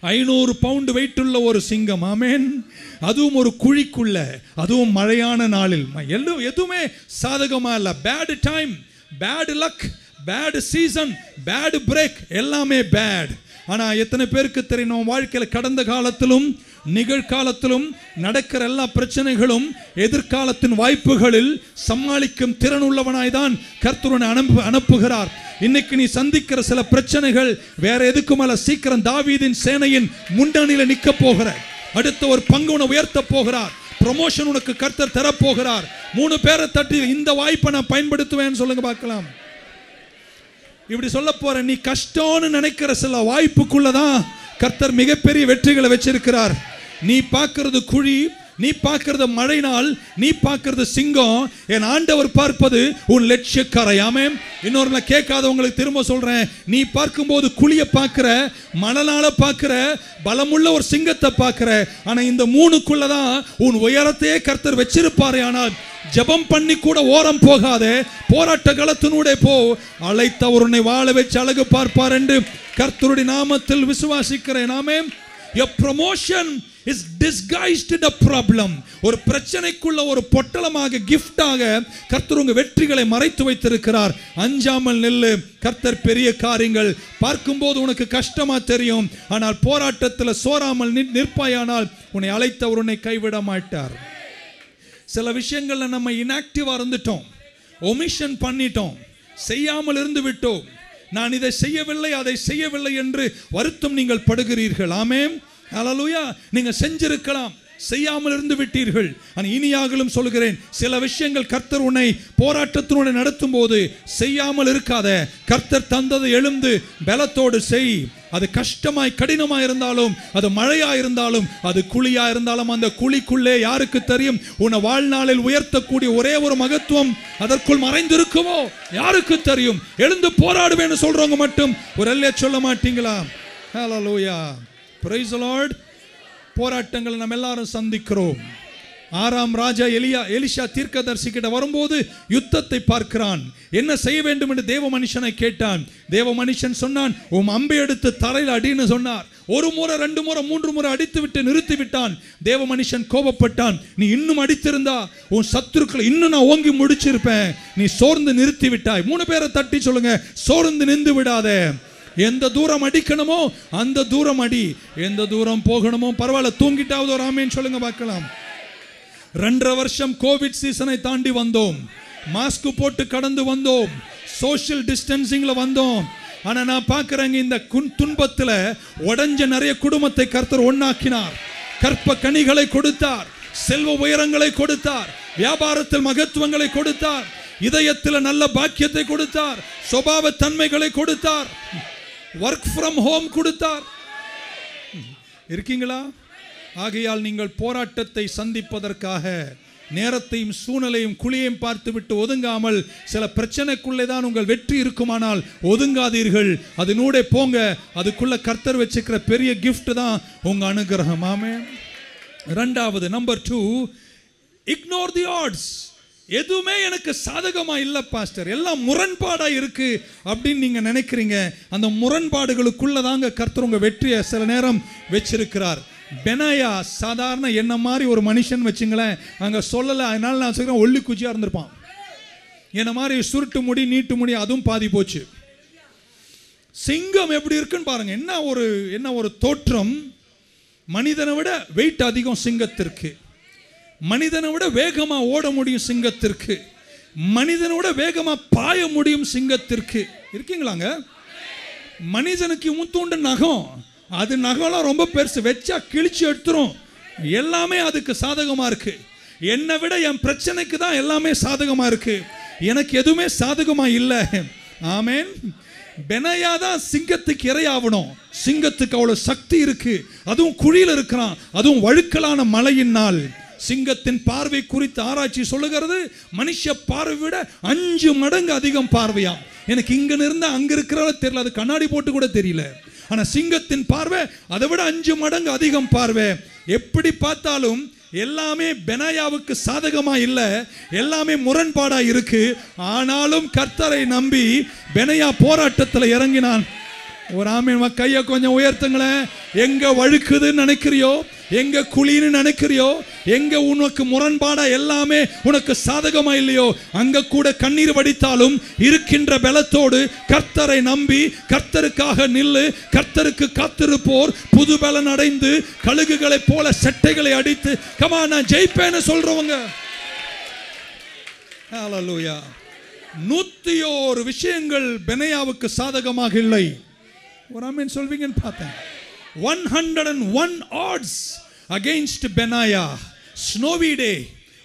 ஐநூறு பவுண்டு வெயிட் உள்ள ஒரு சிங்கம் ஆமேன். அதுவும் ஒரு குழிக்குள்ள அதுவும் மழையான நாளில். ம- எதுவுமே சாதகமாக இல்லை. Bad time bad luck bad season bad break எல்லாமே பேட் ஆனால் எத்தனை பேருக்கு தெரியும் வாழ்க்கையில் கடந்த காலத்திலும் நிகழ்காலத்திலும் நடக்கிற எல்லா பிரச்சனைகளும் எதிர்காலத்தின் வாய்ப்புகளில் சமாளிக்கும் திறன் உள்ளவனாய்தான் கர்த்தருடன் அனுப்பு அனுப்புகிறார். இன்னைக்கு நீ சந்திக்கிற சில பிரச்சனைகள் வேற எதுக்கு மேல சீக்கிரம் தாவீதின் சேனையின் முன்னணியில நிக்க போகிற. அடுத்த ஒரு பங்கு உன உயர்த்த போகிறார். ப்ரொமோஷன் உனக்கு கர்த்தர் தரப்போகிறார் மூணு பேரை தட்டி இந்த வாய்ப்பை நான் பயன்படுத்துவேன்னு சொல்லுங்க பார்க்கலாம். இப்படி சொல்ல போற நீ கஷ்டம்னு நினைக்கிற சில வாய்ப்புக்குள்ளதான் கர்த்தர் மிகப்பெரிய வெற்றிகளை வச்சிருக்கிறார். நீ பார்க்கறது குழி நீ பார்க்கறது மழை நாள் நீ பார்க்கறது சிங்கம். என் ஆண்டவர் பார்ப்பது உன் லட்சியக்காரையாமே ஆமென். இன்னொரு நான் கேட்காதவங்களுக்கு திரும்ப சொல்றேன். நீ பார்க்கும்போது குழிய பார்க்கிற மணலால பார்க்கிற பலமுள்ள ஒரு சிங்கத்தை பார்க்கிற. ஆனா இந்த மூணுக்குள்ளதான் உன் உயரத்தையே கர்த்தர் வச்சிருப்பாரே. ஆனால் ஜெபம் பண்ணி கூட ஓரம் போகாதே. போராட்ட களத்தினூடே போ. அழைத்த உன்னை வாழ வச்சு அழகு பார்ப்பார் என்று கர்த்தருடைய நாமத்தில் விசுவாசிக்கிறேன். Amen a promotion is disguised the problem ஒரு பிரச்சனைக்குள்ள ஒரு பொட்டலமாக கிஃப்டாக கர்த்தர் உங்க வெற்றிகளை மறைத்து வைத்திருக்கிறார். அஞ்சாமல் நெல்லு கர்த்தர் பெரிய காரியங்கள். பார்க்கும்போது உனக்கு கஷ்டமா தெரியும். ஆனால் போராட்டத்தில் சோராமல் நிற்பாயானால் உன்னை அழைத்தவர் உன்னை கைவிட மாட்டார். சில விஷயங்கள்ல நம்ம இன்ஆக்டிவா இருந்துட்டோம். ஒமிஷன் பண்ணிட்டோம். செய்யாமல் இருந்து விட்டோம். நான் இதை செய்யவில்லை அதை செய்யவில்லை என்று வருத்தம் நீங்கள் படுகிறீர்கள். ஆமென். ஹalleluya நீங்க செஞ்சிருக்கலாம். செய்யாமல் இருந்து விட்டீர்கள். ஆனால் இனியாகலும் சொல்கிறேன். சில விஷயங்கள் கர்த்தர் உன்னை போராட்டத்தினுடைய நடத்தும் போது செய்யாமல் இருக்காத. கர்த்தர் தந்ததை எழுந்து பலத்தோடு செய். அது கஷ்டமாய் கடினமாய் இருந்தாலும் அது மழையா இருந்தாலும் அது குழியா இருந்தாலும் அந்த குழிக்குள்ளே யாருக்கு தெரியும்? உன்னை வாழ்நாளில் உயர்த்தக்கூடிய ஒரே ஒரு மகத்துவம் அதற்குள் மறைந்திருக்குமோ? யாருக்கு தெரியும்? எழுந்து போராடுவேன்னு சொல்றவங்க மட்டும் ஒரு எல்லையை சொல்ல மாட்டீங்களா? ஹலோ லூயா பிரைஸ் லார்ட் போராட்டங்களை நம்ம எல்லாரும் சந்திக்கிறோம். ஆறாம் ராஜா எலியா எலிஷா தீர்க்கதர்சி கிட்ட வரும்போது யுத்தத்தை பார்க்கிறான். என்ன செய்ய வேண்டும் என்று தேவ மனுஷனை கேட்டான். தேவ மனுஷன் சொன்னான் உன் அம்பை எடுத்து தரையில் அடின்னு சொன்னார். ஒரு முறை ரெண்டு முறை மூன்று முறை அடித்து விட்டு நிறுத்தி விட்டான் தேவ மனுஷன் கோபப்பட்டான். நீ இன்னும் அடித்திருந்தா உன் சத்துருக்களை இன்னும் நான் ஓங்கி முடிச்சிருப்பேன். நீ சோர்ந்து நிறுத்தி விட்டாய் மூணு பேரை தட்டி சொல்லுங்க சோர்ந்து நின்று விடாதே. எந்த தூரம் அடிக்கணுமோ அந்த தூரம் அடி. எந்த தூரம் போகணுமோ பரவாயில்ல தூங்கிட்டாவது ஒரு ஆமேன்னு சொல்லுங்க பார்க்கலாம். ரெண்டரை வருஷம் கோவிட் சீசனை தாண்டி வந்தோம். மாஸ்க் போட்டு கடந்து வந்தோம். சோஷியல் டிஸ்டன்சிங்ல வந்தோம். ஆனா நான் பார்க்குறேங்க இந்த குன் துன்பத்துல உடஞ்ச நிறைய குடும்பத்தை கர்த்தர் ஒன்னாக்கினார் கற்ப கனிகளை கொடுத்தார். செல்வ உயரங்களை கொடுத்தார். வியாபாரத்தில் மகத்துவங்களை கொடுத்தார். இதயத்தில் நல்ல பாக்கியத்தை கொடுத்தார். சுபாவ தன்மைகளை கொடுத்தார். ஒர்க் ஃப்ரம் ஹோம் கொடுத்தார். இருக்கீங்களா? ஆகையால் நீங்கள் போராட்டத்தை சந்திப்பதற்காக நேரத்தையும் சூழ்நிலையும் குழியையும் பார்த்துவிட்டு ஒதுங்காமல் சில பிரச்சனைக்குள்ளே தான் உங்கள் வெற்றி இருக்குமானால் ஒதுங்காதீர்கள். அதனூட போங்க. அதுக்குள்ள கர்த்தர் வச்சுக்கிற பெரிய கிஃப்ட் தான் உங்கள் அனுகிரகம். ஆமே ரெண்டாவது number two ignore the odds எதுவுமே எனக்கு சாதகமாக இல்லை பாஸ்டர். எல்லாம் முரண்பாடாக இருக்குது அப்படின்னு நீங்கள் நினைக்கிறீங்க. அந்த முரண்பாடுகளுக்குள்ளே தாங்க கர்த்தருங்க வெற்றியை சில நேரம் வச்சிருக்கிறார். பெனாயா சாதாரண என்ன மாதிரி ஒரு மனுஷன் வச்சுங்களேன். அங்கே சொல்லலை அதனால நான் சொல்கிறேன் ஒல்லி குச்சியாக இருந்திருப்பான். என்ன மாதிரி சுருட்டு முடி நீட்டு முடி அதுவும் பாதி போச்சு. சிங்கம் எப்படி இருக்குன்னு பாருங்க. என்ன ஒரு என்ன ஒரு தோற்றம்? மனிதனை விட வெயிட் அதிகம் சிங்கத்திற்கு. மனிதனை விட வேகமாக ஓட முடியும் சிங்கத்திற்கு. மனிதனை விட வேகமாக பாய முடியும் சிங்கத்திற்கு. இருக்கீங்களாங்க? மனிதனுக்கு முத்தூண்டு நகம். அது நகம்லாம் ரொம்ப பெருசு. வச்சா கிழிச்சு எடுத்துரும். எல்லாமே அதுக்கு சாதகமாக இருக்கு. என்னை விட என் பிரச்சனைக்கு தான் எல்லாமே சாதகமாக இருக்கு. எனக்கு எதுவுமே சாதகமாக இல்லை. ஆமேன். பெனையா தான் சிங்கத்துக்கு இரையாகணும். சிங்கத்துக்கு அவ்வளோ சக்தி இருக்கு. அதுவும் குழியில் இருக்கிறான். அதுவும் வழுக்கலான மலையின் நாள். சிங்கத்தின் பார்வை குறித்து ஆராய்ச்சி சொல்லுகிறது. மனுஷ பார்வை விட அஞ்சு மடங்கு அதிகம் பார்வையாம். எனக்கு இங்க இருந்தா அங்க இருக்கிறவ தெரியல அது கண்ணாடி போட்டு கூட தெரியல. ஆனா சிங்கத்தின் பார்வை அதை விட அஞ்சு மடங்கு அதிகம் பார்வை. எப்படி பார்த்தாலும் எல்லாமே பெனாயாவுக்கு சாதகமா இல்ல எல்லாமே முரண்பாடா இருக்கு. ஆனாலும் கர்த்தரை நம்பி பெனையா போராட்டத்தில் இறங்கினான். ஒரு ஆமீன் உன் கையை கொஞ்சம் உயர்த்துங்களேன் எங்க வழுக்குதுன்னு நினைக்கிறியோ? எங்க குழின்னு நினைக்கிறியோ? எங்க உனக்கு முரண்பாடா எல்லாமே உனக்கு சாதகமா இல்லையோ? அங்க கூட கண்ணீர் வடித்தாலும் இருக்கின்ற பலத்தோடு கர்த்தரை நம்பி கர்த்தருக்காக நில்லு கர்த்தருக்கு காத்திருப்போர் புது பலன் அடைந்து கழுகுகளைப் போல செட்டைகளை அடித்து கமா நான் ஜெயிப்பேன்னு சொல்றவங்க. நூத்தி ஓரு விஷயங்கள் பெனையாவுக்கு சாதகமாக இல்லை. ஒரு ஆமீன் சொல்வீங்கன்னு பார்த்தேன். One hundred and one odds against Benaiah snowy day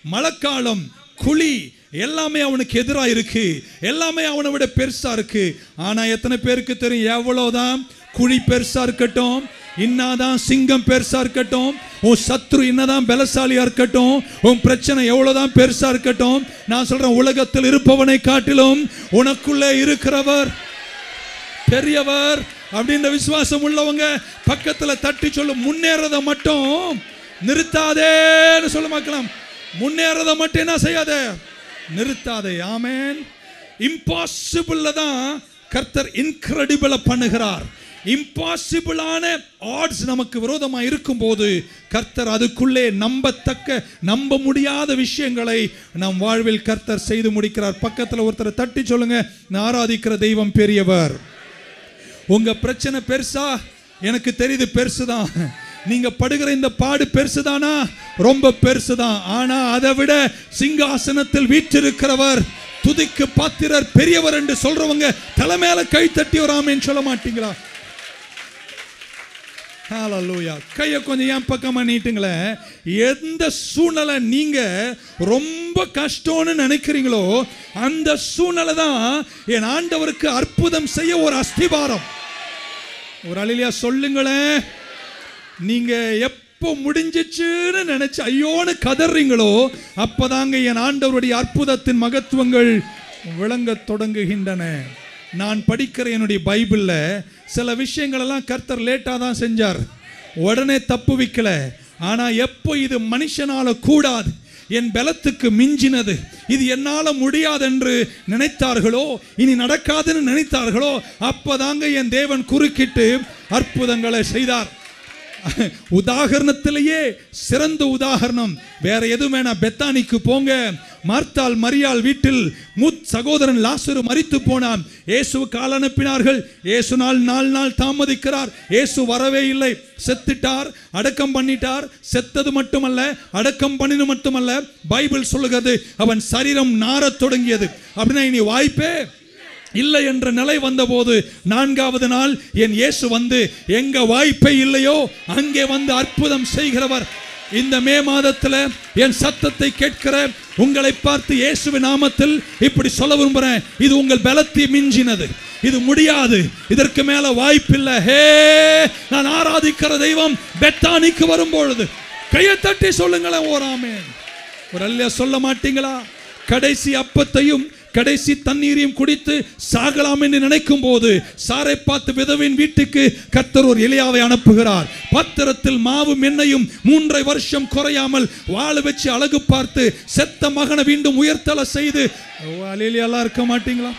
மழைக்காலம் குழி எல்லாமே அவனுக்கு எதிராக இருக்கு. எல்லாமே அவனை விட பெருசா இருக்கு. ஆனா எத்தனை பேருக்கு தெரியும்? எவ்வளவுதான்? குழி பெருசா இருக்கட்டும் இன்னாதான் சிங்கம் பெருசா இருக்கட்டும் உன் சத்ரு என்னதான் பலசாலியா இருக்கட்டும் உன் பிரச்சனை எவ்வளவுதான் பெருசா இருக்கட்டும் நான் சொல்றேன் உலகத்தில் இருப்பவனை காட்டிலும் உனக்குள்ளே இருக்கிறவர் பெரியவர் அப்படின்ற விசுவாசம் உள்ளவங்க பக்கத்துல தட்டி சொல்லும் முன்னேறத மட்டும் நிறுத்தாதேன்னு சொல்ல மாக்கலாம் முன்னேறத மட்டும் என்ன செய்யாத? நிறுத்தாதே. ஆமேன். இம்பாசிபிளில் தான் கர்த்தர் இன்கிரெடிபிள பண்ணுகிறார். இம்பாசிபிளான ஆட்ஸ் நமக்கு விரோதமாக இருக்கும்போது கர்த்தர் அதுக்குள்ளே நம்பத்தக்க நம்ப முடியாத விஷயங்களை நம் வாழ்வில் கர்த்தர் செய்து முடிக்கிறார். பக்கத்தில் ஒருத்தரை தட்டி சொல்லுங்க நான் ஆராதிக்கிற தெய்வம் பெரியவர். உங்க பிரச்சனை பெருசா? எனக்கு தெரியுது பெருசுதான். நீங்க படுகிற இந்த பாடு பெருசுதானா? ரொம்ப பெருசுதான். ஆனா அதை விட சிங்காசனத்தில் வீற்றிருக்கிறவர் துதிக்கு பாத்திரர் பெரியவர் என்று சொல்றவங்க தலைமையில கை தட்டி ஒரு ஆமேன்னு சொல்ல மாட்டீங்களா? ஹாலலூயா கையை கொஞ்சம் என் பக்கமாக நீட்டுங்களேன். எந்த சூழ்நிலை நீங்கள் ரொம்ப கஷ்டம்னு நினைக்கிறீங்களோ அந்த சூழ்நிலை தான் என் ஆண்டவருக்கு அற்புதம் செய்ய ஒரு அஸ்திபாரம் ஒரு அழிலியா சொல்லுங்களேன். நீங்கள் எப்போ முடிஞ்சிச்சுன்னு நினச்சி ஐயோன்னு கதறீங்களோ அப்போதாங்க என் ஆண்டவருடைய அற்புதத்தின் மகத்துவங்கள் விளங்க தொடங்குகின்றன. நான் படிக்கிற என்னுடைய பைபிளில் சில விஷயங்களெல்லாம் கர்த்தர் லேட்டாக தான் செஞ்சார். உடனே தப்பு வைக்கல. ஆனால் எப்போ இது மனுஷனால கூடாது? என் பலத்துக்கு மிஞ்சினது. இது என்னால் முடியாது என்று நினைத்தார்களோ? இனி நடக்காதுன்னு நினைத்தார்களோ? அப்போதாங்க என் தேவன் குறுக்கிட்டு அற்புதங்களை செய்தார். உதாகரணத்திலேயே சிறந்த உதாகரணம். வேற எதுவும் வேணாம். பெத்தானிக்கு போங்க. மார்த்தால் மரியாள் வீட்டில் மூத் சகோதரன் லாசரு மறித்து போனான். இயேசு கால் அனுப்பினார்கள். இயேசு நாள் நாலு நாள் தாமதிக்கிறார். இயேசு வரவே இல்லை. செத்துட்டார். அடக்கம் பண்ணிட்டார். செத்தது மட்டுமல்ல அடக்கம் பண்ணினது மட்டுமல்ல பைபிள் சொல்லுகிறது அவன் சரீரம் நாரத் தொடங்கியது. அப்படின்னா இனி வாய்ப்பே இல்லை என்ற நிலை வந்தபோது நான்காவது நாள் என் இயேசு வந்து எங்க வாய்ப்பே இல்லையோ அங்கே வந்து அற்புதம் செய்கிறவர். இந்த மே மாதத்தில் என் சத்தத்தை கேட்கிற உங்களை பார்த்து இயேசுவின் நாமத்தில் இப்படி சொல்ல விரும்புகிறேன் இது உங்கள் பலத்தை மிஞ்சினது. இது முடியாது. இதற்கு மேல வாய்ப்பில்லை. ஹே நான் ஆராதிக்கிற தெய்வம் பெத்தானிக்கு வரும்பொழுது. கையை தட்டி சொல்லுங்களேன் ஓராமே ஒரு அல்ல சொல்ல மாட்டீங்களா? கடைசி அப்பத்தையும் கடைசி தண்ணீரையும் குடித்து சாகலாம் என்று நினைக்கும் போது சாரை பார்த்து விதவின் வீட்டுக்கு கத்தர் ஒரு இலையாவை அனுப்புகிறார். பாத்திரத்தில் மாவும் எண்ணெயும் மூன்றை வருஷம் குறையாமல் வாழ வச்சு அழகு பார்த்து செத்த மகனை மீண்டும் உயர்த்தலை செய்து அலையிலாம் இருக்க மாட்டீங்களா?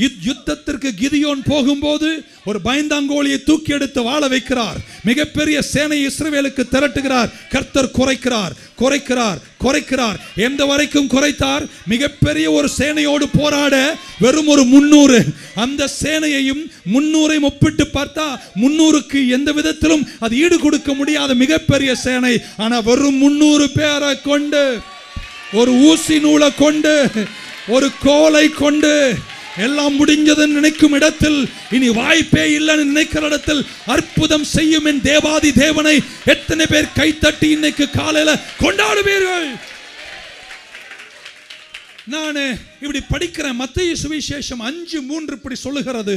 யுத்தத்திற்கு கிதியோன் போகும்போது ஒரு பயந்தாங்கோலியை தூக்கி எடுத்து வாழ வைக்கிறார். மிகப்பெரிய சேனை இஸ்ரவேலுக்கு திரட்டுகிறார். கர்த்தர் குறைக்கிறார். குறைக்கிறார். குறைக்கிறார். எந்த வரைக்கும் குறைத்தார்? மிகப்பெரிய ஒரு சேனையோடு போராட வெறும் ஒரு முன்னூறு. அந்த சேனையையும் முன்னூரை ஒப்பிட்டு பார்த்தா முன்னூறுக்கு எந்த விதத்திலும் அது ஈடு கொடுக்க முடியாத மிகப்பெரிய சேனை. ஆனால் வெறும் முன்னூறு பேரை கொண்டு ஒரு ஊசி நூலை கொண்டு ஒரு கோலை கொண்டு எல்லாம் முடிஞ்சதுன்னு நினைக்கும் இடத்தில் இனி வாய்ப்பே இல்லைன்னு நினைக்கிற இடத்தில் அற்புதம் செய்யும் என் தேவாதி தேவனை எத்தனை பேர் கைத்தட்டி இன்னைக்கு காலையில கொண்டாடுவீர்கள்? நான் இப்படி படிக்கிறேன் மத்திய சுவிசேஷம் அஞ்சு மூன்று இப்படி சொல்லுகிறது.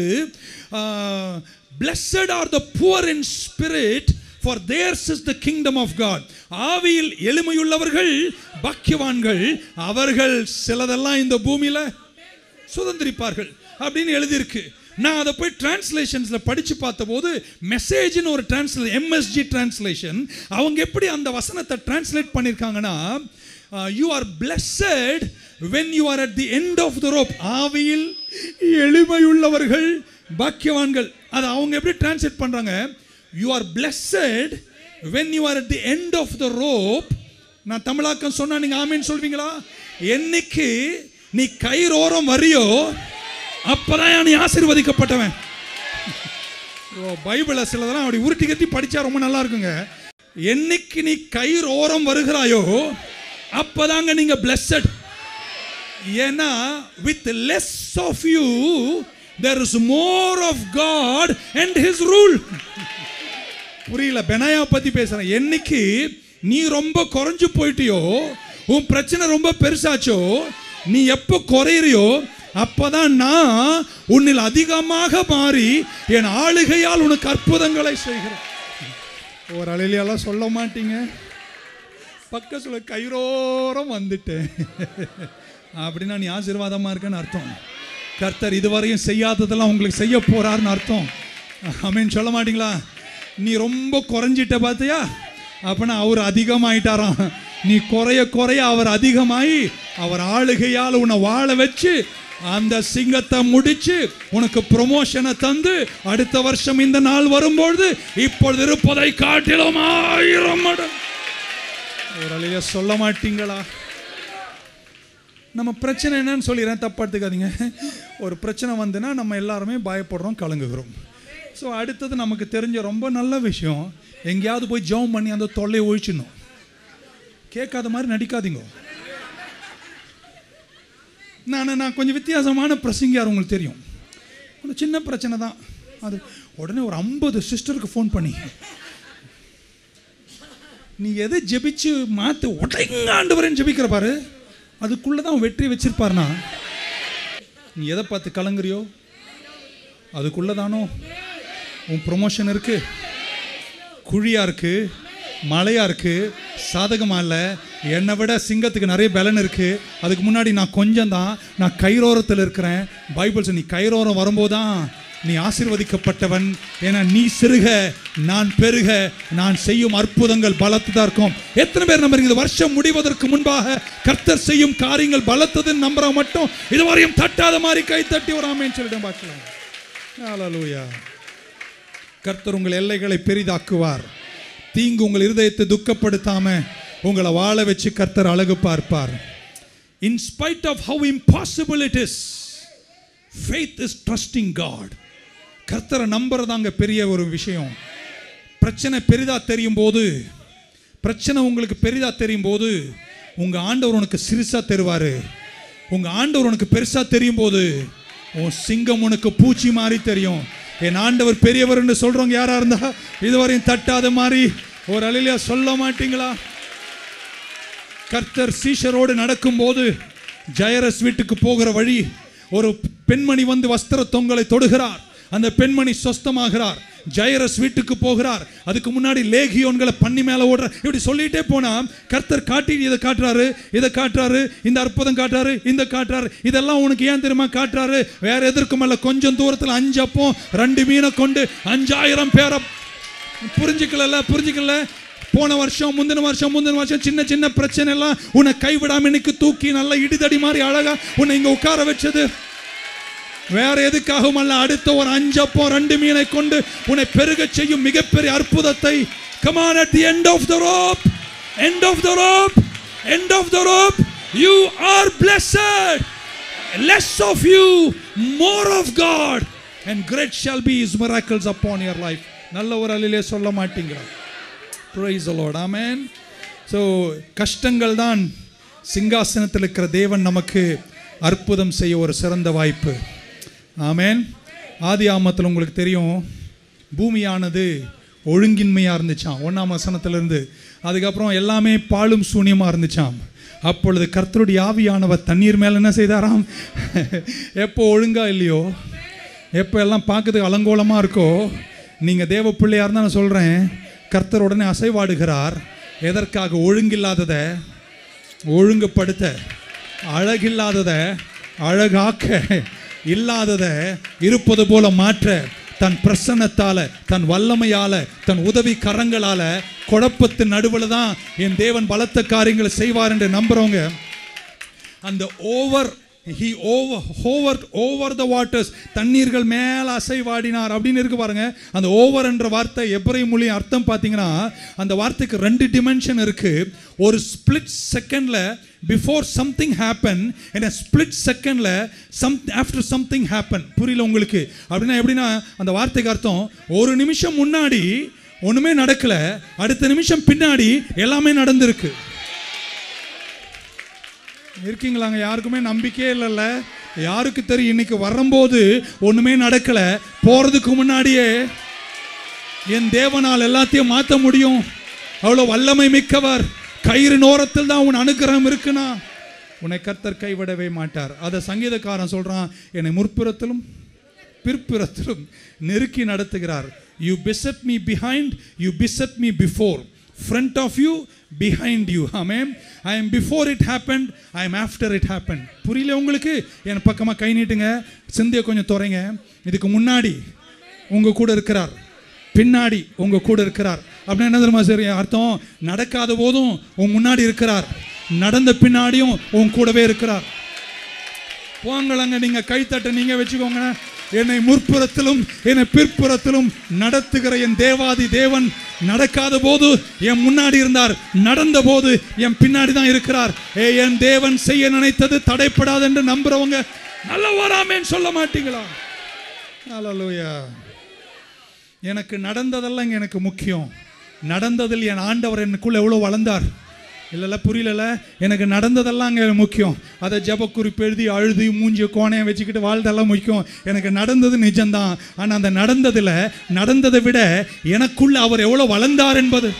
Blessed are the poor in spirit for theirs is the kingdom of God ஆவியில் எளிமையுள்ளவர்கள் பாக்கியவான்கள் அவர்கள் சிலதெல்லாம் இந்த பூமியில் சுதந்திரிப்பார்கள் அப்படின்னு எழுதியிருக்கு. நான் அதை போய் டிரான்ஸ்லேஷன்ஸில் படித்து பார்த்தபோது மெசேஜ்னு ஒரு டிரான்ஸ்லே எம்எஸ்ஜி டிரான்ஸ்லேஷன் அவங்க எப்படி அந்த வசனத்தை டிரான்ஸ்லேட் பண்ணியிருக்காங்கன்னா you are blessed when you are at the end of the rope ஆவியில் எளிமையுள்ளவர்கள் பாக்கியவான்கள். அதை அவங்க எப்படி டிரான்ஸ்லேட் பண்ணுறாங்க you are blessed when you are at the end of the rope நான் தமிழாக்கம் சொன்னால் நீங்கள் ஆமீன் சொல்வீங்களா? என்னைக்கு நீ கயிறோரம் வரியோ அப்பதான் நீ ஆசீர்வதிக்கப்பட்டவன். ஓ சிலதெல்லாம் அப்படி உருட்டி கட்டி படிச்சா ரொம்ப நல்லா இருக்குங்க. என்னைக்கு நீ கயிறோரம் வருகிறாயோ அப்பதாங்க நீங்க பிளஸட் ஏன்னா with less of you there is more of God and his rule புரியல பெனாயா பத்தி பேசுறேன். என்னைக்கு நீ ரொம்ப குறைஞ்சு போயிட்டியோ உன் பிரச்சனை ரொம்ப பெருசாச்சோ நீ எப்போ குறையிறியோ அப்பதான் நான் உன்னில் அதிகமாக மாறி என் ஆளுகையால் உனக்கு அற்புதங்களை செய்கிறேன். ஒரு அலையிலையெல்லாம் சொல்ல மாட்டீங்க. பக்க சொல்ல கயிறோரம் வந்துட்டேன். அப்படின்னா நீ ஆசீர்வாதமாக இருக்கேன்னு அர்த்தம். கர்த்தர் இதுவரையும் செய்யாததெல்லாம் உங்களுக்கு செய்ய போறாருன்னு அர்த்தம். அமீன் சொல்ல மாட்டீங்களா? நீ ரொம்ப குறைஞ்சிட்ட பார்த்தியா அப்பனா அவர் அதிகமாயிட்டாராம். நீ குறைய குறைய அவர் அதிகமாயி அவர் ஆளுகையால் உன்னை வாழ வச்சு அந்த சிங்கத்தை முடிச்சு உனக்கு ப்ரொமோஷனை தந்து அடுத்த வருஷம் இந்த நாள் வரும்பொழுது இப்பொழுது இருப்பதை காட்டிலும் ஆயிரம் மடங்கு. ஒரு சொல்ல மாட்டீங்களா? நம்ம பிரச்சனை என்னன்னு சொல்லிடுறேன் தப்பா எடுத்துக்காதீங்க. ஒரு பிரச்சனை வந்துன்னா நம்ம எல்லாருமே பயப்படுறோம் கலங்குகிறோம். ஸோ அடுத்தது நமக்கு தெரிஞ்ச ரொம்ப நல்ல விஷயம் எங்கேயாவது போய் ஜெபம் பண்ணி அந்த தொல்லையை ஒழிச்சிடணும். கேட்காத மாதிரி நடிக்காதீங்க. நான் நான் கொஞ்சம் வித்தியாசமான பிரசங்கியார் உங்களுக்கு தெரியும். ஒரு சின்ன பிரச்சனை தான். அது உடனே ஒரு ஐம்பது சிஸ்டருக்கு ஃபோன் பண்ணி நீ எதை ஜெபிச்சு மாற்று உடங்க ஆண்டவரேன்னு ஜெபிக்கிற பாரு. அதுக்குள்ளே தான் வெற்றி வச்சிருப்பாருனா நீ எதை பார்த்து கலங்குறியோ? அதுக்குள்ளே தானோ? உன் ப்ரொமோஷன் இருக்கு. குழியா இருக்கு மழையா இருக்கு சாதகமா இல்லை. என்னை விட சிங்கத்துக்கு நிறைய பலன் இருக்கு. அதுக்கு முன்னாடி நான் கொஞ்சம் தான் நான் கைரோரத்தில் இருக்கிறேன். பைபிள்ஸ் நீ கைரோரம் வரும்போது தான் நீ ஆசீர்வதிக்கப்பட்டவன். ஏன்னா நீ சிறுக நான் பெருக நான் செய்யும் அற்புதங்கள் பலத்துதான் இருக்கும். எத்தனை பேர் நம்புறீங்க? இந்த வருஷம் முடிவதற்கு முன்பாக கர்த்தர் செய்யும் காரியங்கள் பலத்ததுன்னு நம்புற மட்டும் இதுவரையும் தட்டாத மாதிரி கை தட்டி ஒரு ஆமேன்னு சொல்லிட்டு பார்க்கலாம் ஹalleluya. கர்த்தர் உங்கள் எல்லைகளை பெரிதாக்குவார். தீங்கு உங்கள் இருதயத்தை துக்கப்படுத்தாம உங்களை வாழ வச்சு கர்த்தர் அழகு பார்ப்பார். In spite of how impossible it is faith is trusting God கர்த்தரை நம்புறதாங்க பெரிய ஒரு விஷயம். பிரச்சனை பெரிதா தெரியும் போது பிரச்சனை உங்களுக்கு பெரிதா தெரியும் போது உங்க ஆண்டவர் உனக்கு சிறுசா தருவார். உங்க ஆண்டவர் உனக்கு பெருசா தெரியும் போது உன் சிங்கம் உனக்கு பூச்சி மாதிரி தெரியும். என் ஆண்டவர் பெரியவர்னு சொல்றவங்க யாரா இருந்தா இதுவரையும் தட்டாத மாதிரி ஒரு அலையில சொல்ல மாட்டீங்களா? கர்த்தர் சீஷரோடு நடக்கும்போது ஜெயரஸ் வீட்டுக்கு போகிற வழி ஒரு பெண்மணி வந்து வஸ்திர தொங்கலை தொடுகிறார். அந்த பெண்மணி சொஸ்தமாகிறார். ஜெயரஸ் வீட்டுக்கு போகிறார். அதுக்கு முன்னாடி லேகியோன்களை பண்ணி மேல ஓடுற இப்படி சொல்லிட்டே போனா கர்த்தர் காட்டி இதை காட்டுறாரு இதை காட்டுறாரு இந்த அற்புதம் காட்டுறாரு இந்த காட்டுறாரு இதெல்லாம் உனக்கு ஏன் தெரியுமா காட்டுறாரு? வேற எதற்கும் அல்ல. கொஞ்சம் தூரத்தில் அஞ்சு அப்போ ரெண்டு மீனை கொண்டு அஞ்சாயிரம் பேரை புரிஞ்சுக்கல புரிஞ்சுக்கல? போன வருஷம் முந்தின வருஷம் முந்தின வருஷம் சின்ன சின்ன பிரச்சனை எல்லாம் உன்னை கைவிடாம இன்னைக்கு தூக்கி நல்லா இடிதடி மாதிரி அழகா உன்னை இங்க உட்கார வச்சது. வேற எதுக்காகவும் அல்ல அடுத்த ஒரு அஞ்சப்போ ரெண்டு மீனை கொண்டு உன்னை பெருக செய்யும் மிகப்பெரிய அற்புதத்தை. Come on at the end of the rope end of the rope end of the rope you are blessed. Less of you more of God and great shall be his miracles upon your life நல்ல ஒரு அலிலே சொல்ல மாட்டீங்களா? Price a lot amen so கஷ்டங்கள் தான் சிங்காசனத்தில் இருக்கிற தேவன் நமக்கு அற்புதம் செய்ய ஒரு சிறந்த வாய்ப்பு. ஆமேன். ஆதி ஆமத்தில் உங்களுக்கு தெரியும் பூமியானது ஒழுங்கின்மையாக இருந்துச்சாம். ஒன்றாம் வசனத்திலிருந்து. அதுக்கப்புறம் எல்லாமே பாலும் சூனியமாக இருந்துச்சாம். அப்பொழுது கர்த்தருடைய ஆவியானவர் தண்ணீர் மேலே என்ன செய்தாராம்? எப்போ ஒழுங்கா இல்லையோ எப்போ எல்லாம் பார்க்கறதுக்கு அலங்கோலமாக இருக்கோ நீங்கள் தேவ பிள்ளையாக இருந்தால் நான் சொல்கிறேன் கர்த்தர் உடனே அசைவாடுகிறார். எதற்காக? ஒழுங்கில்லாததை ஒழுங்குப்படுத்த அழகில்லாததை அழகாக்க இல்லாததை இருப்பது போல மாற்ற தன் பிரசன்னத்தால தன் வல்லமையால தன் உதவி கரங்களால குழப்பத்தின் நடுவில் தான் என் தேவன் பலத்த காரியங்களை செய்வார் என்று நம்புறவங்க அந்த over he over over over the waters தண்ணீர்கள் மேலே அசைவாடினார் அப்படின்னு இருக்கு பாருங்க. அந்த ஓவர் என்ற வார்த்தை எப்படி மொழி அர்த்தம் பார்த்தீங்கன்னா அந்த வார்த்தைக்கு ரெண்டு டிமென்ஷன் இருக்கு. ஒரு ஸ்பிளிட் செகண்ட்ல பிஃபோர் சம்திங் ஹேப்பன் என்ன ஸ்பிளிட் செகண்டில் சம் ஆஃப்டர் சம்திங் ஹேப்பன் புரியல உங்களுக்கு? அப்படின்னா எப்படின்னா அந்த வார்த்தைக்கு அர்த்தம் ஒரு நிமிஷம் முன்னாடி ஒன்றுமே நடக்கலை அடுத்த நிமிஷம் பின்னாடி எல்லாமே நடந்திருக்கு. இருக்கீங்களாங்க? யாருக்குமே நம்பிக்கையே இல்லைல்ல. யாருக்கு தெரியும்? இன்னைக்கு வரும்போது ஒன்றுமே நடக்கலை போகிறதுக்கு முன்னாடியே என் தேவனால் எல்லாத்தையும் மாற்ற முடியும். அவ்வளோ வல்லமை மிக்கவர். கயிறு நோரத்தில் தான் உன் அனுக்கிரகம் இருக்குனா உன்னை கர்த்தர் கைவிடவே மாட்டார். அதை சங்கீதக்காரன் சொல்கிறான் என்னை முற்புறத்திலும் பிற்புறத்திலும் நெருக்கி நடத்துகிறார். You beset me behind you beset me before front of you behind you amen I am before it happen I am after it happen புரியல உங்களுக்கு? என் பக்கமாக கை நீட்டுங்க. சிந்திய கொஞ்சம் துறைங்க இதுக்கு முன்னாடி உங்கள் கூட இருக்கிறார். பின்னாடி உங்க கூட இருக்கிறார். அப்படின்னு என்ன தெரியுமா சரி அர்த்தம்? நடக்காத போதும் உன் முன்னாடி இருக்கிறார். நடந்த பின்னாடியும் உன் கூடவே இருக்கிறார். போங்களங்க நீங்க கைத்தட்ட நீங்க வச்சுக்கோங்க. என்னை முற்புறத்திலும் என்னை பிற்புறத்திலும் நடத்துகிற என் தேவாதி தேவன் நடக்காத போது என் முன்னாடி இருந்தார். நடந்த போது என் பின்னாடி தான் இருக்கிறார். ஏ என் தேவன் செய்ய நினைத்தது தடைப்படாது என்று நம்புறவங்க நல்ல வராமேன்னு சொல்ல மாட்டீங்களா? ஹalleluya. எனக்கு நடந்ததெல்லாம் இங்கே எனக்கு முக்கியம். நடந்ததில் என் ஆண்டவர் எனக்குள்ள எவ்வளோ வளர்ந்தார். இல்லைல்ல புரியலல்ல? எனக்கு நடந்ததெல்லாம் அங்கே முக்கியம். அதை ஜப குறிப்பு எழுதி அழுது மூஞ்சி கோணையை வச்சுக்கிட்டு வாழ்ந்தெல்லாம் முக்கியம். எனக்கு நடந்தது நிஜம்தான். ஆனால் அந்த நடந்ததில் நடந்ததை விட எனக்குள்ள அவர் எவ்வளோ வளர்ந்தார் என்பது.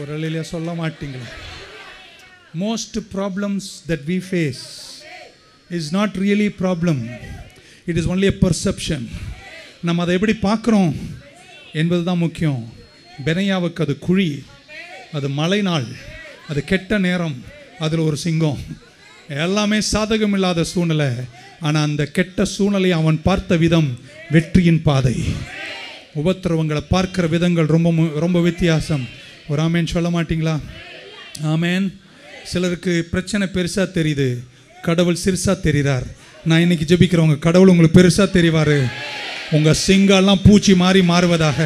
ஒரு அழிலியா சொல்ல மாட்டீங்களா. Most problems that we face is not really problem it is only a perception நம்ம அதை எப்படி பார்க்குறோம்? என்பது தான் முக்கியம். பெனையாவுக்கு அது குழி அது மழை நாள். அது கெட்ட நேரம். அதில் ஒரு சிங்கம். எல்லாமே சாதகம் இல்லாத சூழ்நிலை. ஆனால் அந்த கெட்ட சூழ்நிலையை அவன் பார்த்த விதம் வெற்றியின் பாதை. உபத்திரவங்களை பார்க்குற விதங்கள் ரொம்ப மு- ரொம்ப வித்தியாசம். ஒரு ஆமேன் சொல்ல மாட்டீங்களா? ஆமேன். சிலருக்கு பிரச்சனை பெருசாக தெரியுது. கடவுள் சிறுசாக தெரிகிறார் நான் இன்னைக்கு ஜெபிக்கிறவங்க கடவுள் உங்களுக்கு பெருசாக தெரிவார். உங்கள் சிங்கெல்லாம் பூச்சி மாறி மாறுவதாக.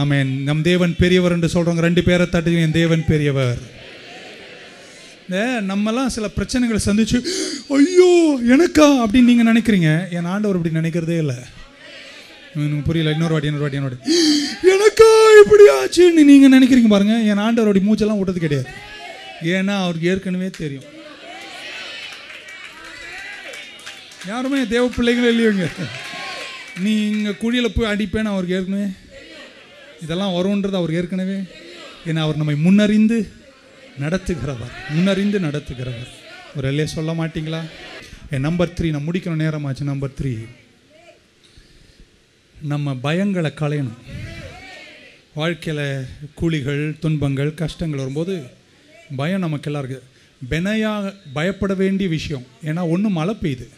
ஆமேன். நம் தேவன் பெரியவர் என்று சொல்கிறவங்க ரெண்டு பேரை தட்டி என் தேவன் பெரியவர். நம்மலாம் சில பிரச்சனைகளை சந்திச்சு ஐயோ எனக்கா அப்படின்னு நீங்கள் நினைக்கிறீங்க? என் ஆண்டவர் இப்படி நினைக்கிறதே இல்லை. எனக்கு புரியல. இன்னொரு வாட்டி இன்னொரு வாட்டி என்னோட எனக்கா இப்படி ஆச்சுன்னு நீங்கள் நினைக்கிறீங்க பாருங்கள் என் ஆண்டவருடைய மூச்செல்லாம் விட்டது கிடையாது. ஏன்னா அவருக்கு ஏற்கனவே தெரியும். யாருமே தேவ பிள்ளைகளே இல்லையோங்க. நீ இங்கே குழியில் போய் அடிப்பேன்னு அவருக்கு ஏற்கனவே? இதெல்லாம் வரும்ன்றது அவர் ஏற்கனவே. ஏன்னா அவர் நம்மை முன்னறிந்து நடத்துகிறவர். முன்னறிந்து நடத்துகிறவர். ஒரு எல்லையே சொல்ல மாட்டிங்களா? என் நம்பர் த்ரீ நான் முடிக்கிற நேரமாச்சு நம்பர் த்ரீ நம்ம பயங்களை களையணும். வாழ்க்கையில் கூலிகள் துன்பங்கள் கஷ்டங்கள் வரும்போது பயம் நமக்கு எல்லாருக்கும். பெனையாக பயப்பட வேண்டிய விஷயம். ஏன்னா ஒன்று மழை பெய்யுது.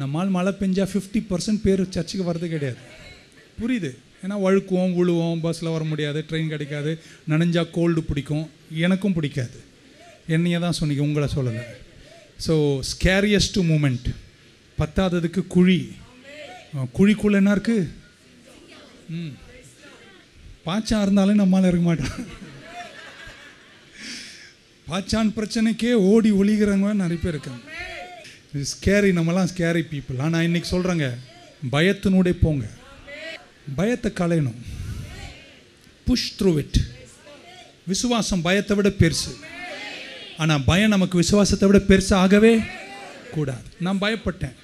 நம்மால் மழை பெஞ்சால் ஃபிஃப்டி பர்சன்ட் பேர் சர்ச்சுக்கு வர்றது கிடையாது. புரியுது? ஏன்னா வழுக்குவோம் உழுவோம் பஸ்ஸில் வர முடியாது ட்ரெயின் கிடைக்காது நனைஞ்சா கோல்டு பிடிக்கும். எனக்கும் பிடிக்காது. என்னையை தான் சொன்னீங்க உங்களை சொல்லலை. ஸோ ஸ்கேரியஸ்ட் மூமெண்ட் பத்தாததுக்கு குழி. குழிக்குள்ளே குழிக்குள்ள என்ன இருக்குது ம். பாச்சான் இருந்தாலும் நம்மால் இருக்க மாட்டான். பாச்சான் பிரச்சனைக்கே ஓடி ஒழிகிறவங்க நிறைய பேர் இருக்காங்க. ஸ்கேரி நம்மலாம் ஸ்கேரி பீப்புள் ஆனால் இன்றைக்கி சொல்கிறேங்க பயத்தினூடே போங்க. பயத்தை களையணும். புஷ் த்ரூ இட் விசுவாசம் பயத்தை விட பெருசு. ஆனால் பயம் நமக்கு விசுவாசத்தை விட பெருசு ஆகவே கூடாது. நான் பயப்பட்டேன்.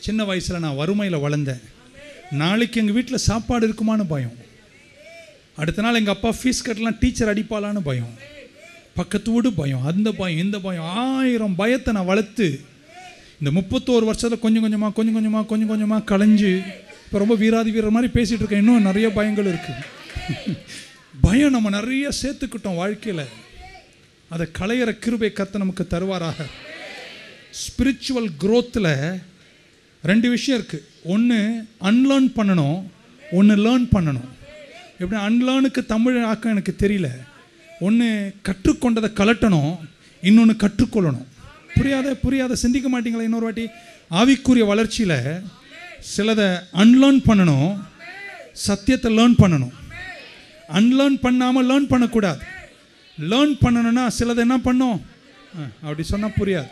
சின்ன வயசில் நான் வறுமையில் வளர்ந்தேன். நாளைக்கு எங்கள் வீட்டில் சாப்பாடு இருக்குமான்னு பயம். அடுத்த நாள் எங்கள் அப்பா ஃபீஸ் கட்டலாம் டீச்சர் அடிப்பாளான்னு பயம். பக்கத்து வீடு பயம் அந்த பயம் இந்த பயம். ஆயிரம் பயத்தை நான் வளர்த்து இந்த முப்பத்தோரு வருஷத்தில் கொஞ்சம் கொஞ்சமாக கொஞ்சம் கொஞ்சமாக கொஞ்சம் கொஞ்சமாக களைஞ்சு இப்போ ரொம்ப வீராதி வீரர் மாதிரி பேசிகிட்டு இருக்கேன். இன்னும் நிறைய பயங்கள் இருக்குது பயம் நம்ம நிறைய சேர்த்துக்கிட்டோம் வாழ்க்கையில். அதை களையிற கிருபை கத்தை நமக்கு தருவாராக. ஸ்பிரிச்சுவல் க்ரோத்தில் ரெண்டு விஷயம் இருக்குது ஒன்று அன்லேர்ன் பண்ணணும். ஒன்று லேர்ன் பண்ணணும். எப்படி அன்லேர்னுக்கு தமிழ் ஆக்கம் எனக்கு தெரியல. ஒன்று கற்றுக்கொண்டதை கலட்டணும். இன்னொன்று கற்றுக்கொள்ளணும். புரியாத புரியாத சிந்திக்க மாட்டீங்களா இன்னொரு வாட்டி? ஆவிக்குரிய வளர்ச்சியில் சிலதை அன்லேர்ன் பண்ணணும். சத்தியத்தை லேர்ன் பண்ணணும். அன்லேர்ன் பண்ணாமல் லேர்ன் பண்ணக்கூடாது. லேர்ன் பண்ணணும்னா சிலதை என்ன பண்ணும்? அப்படி சொன்னால் புரியாது.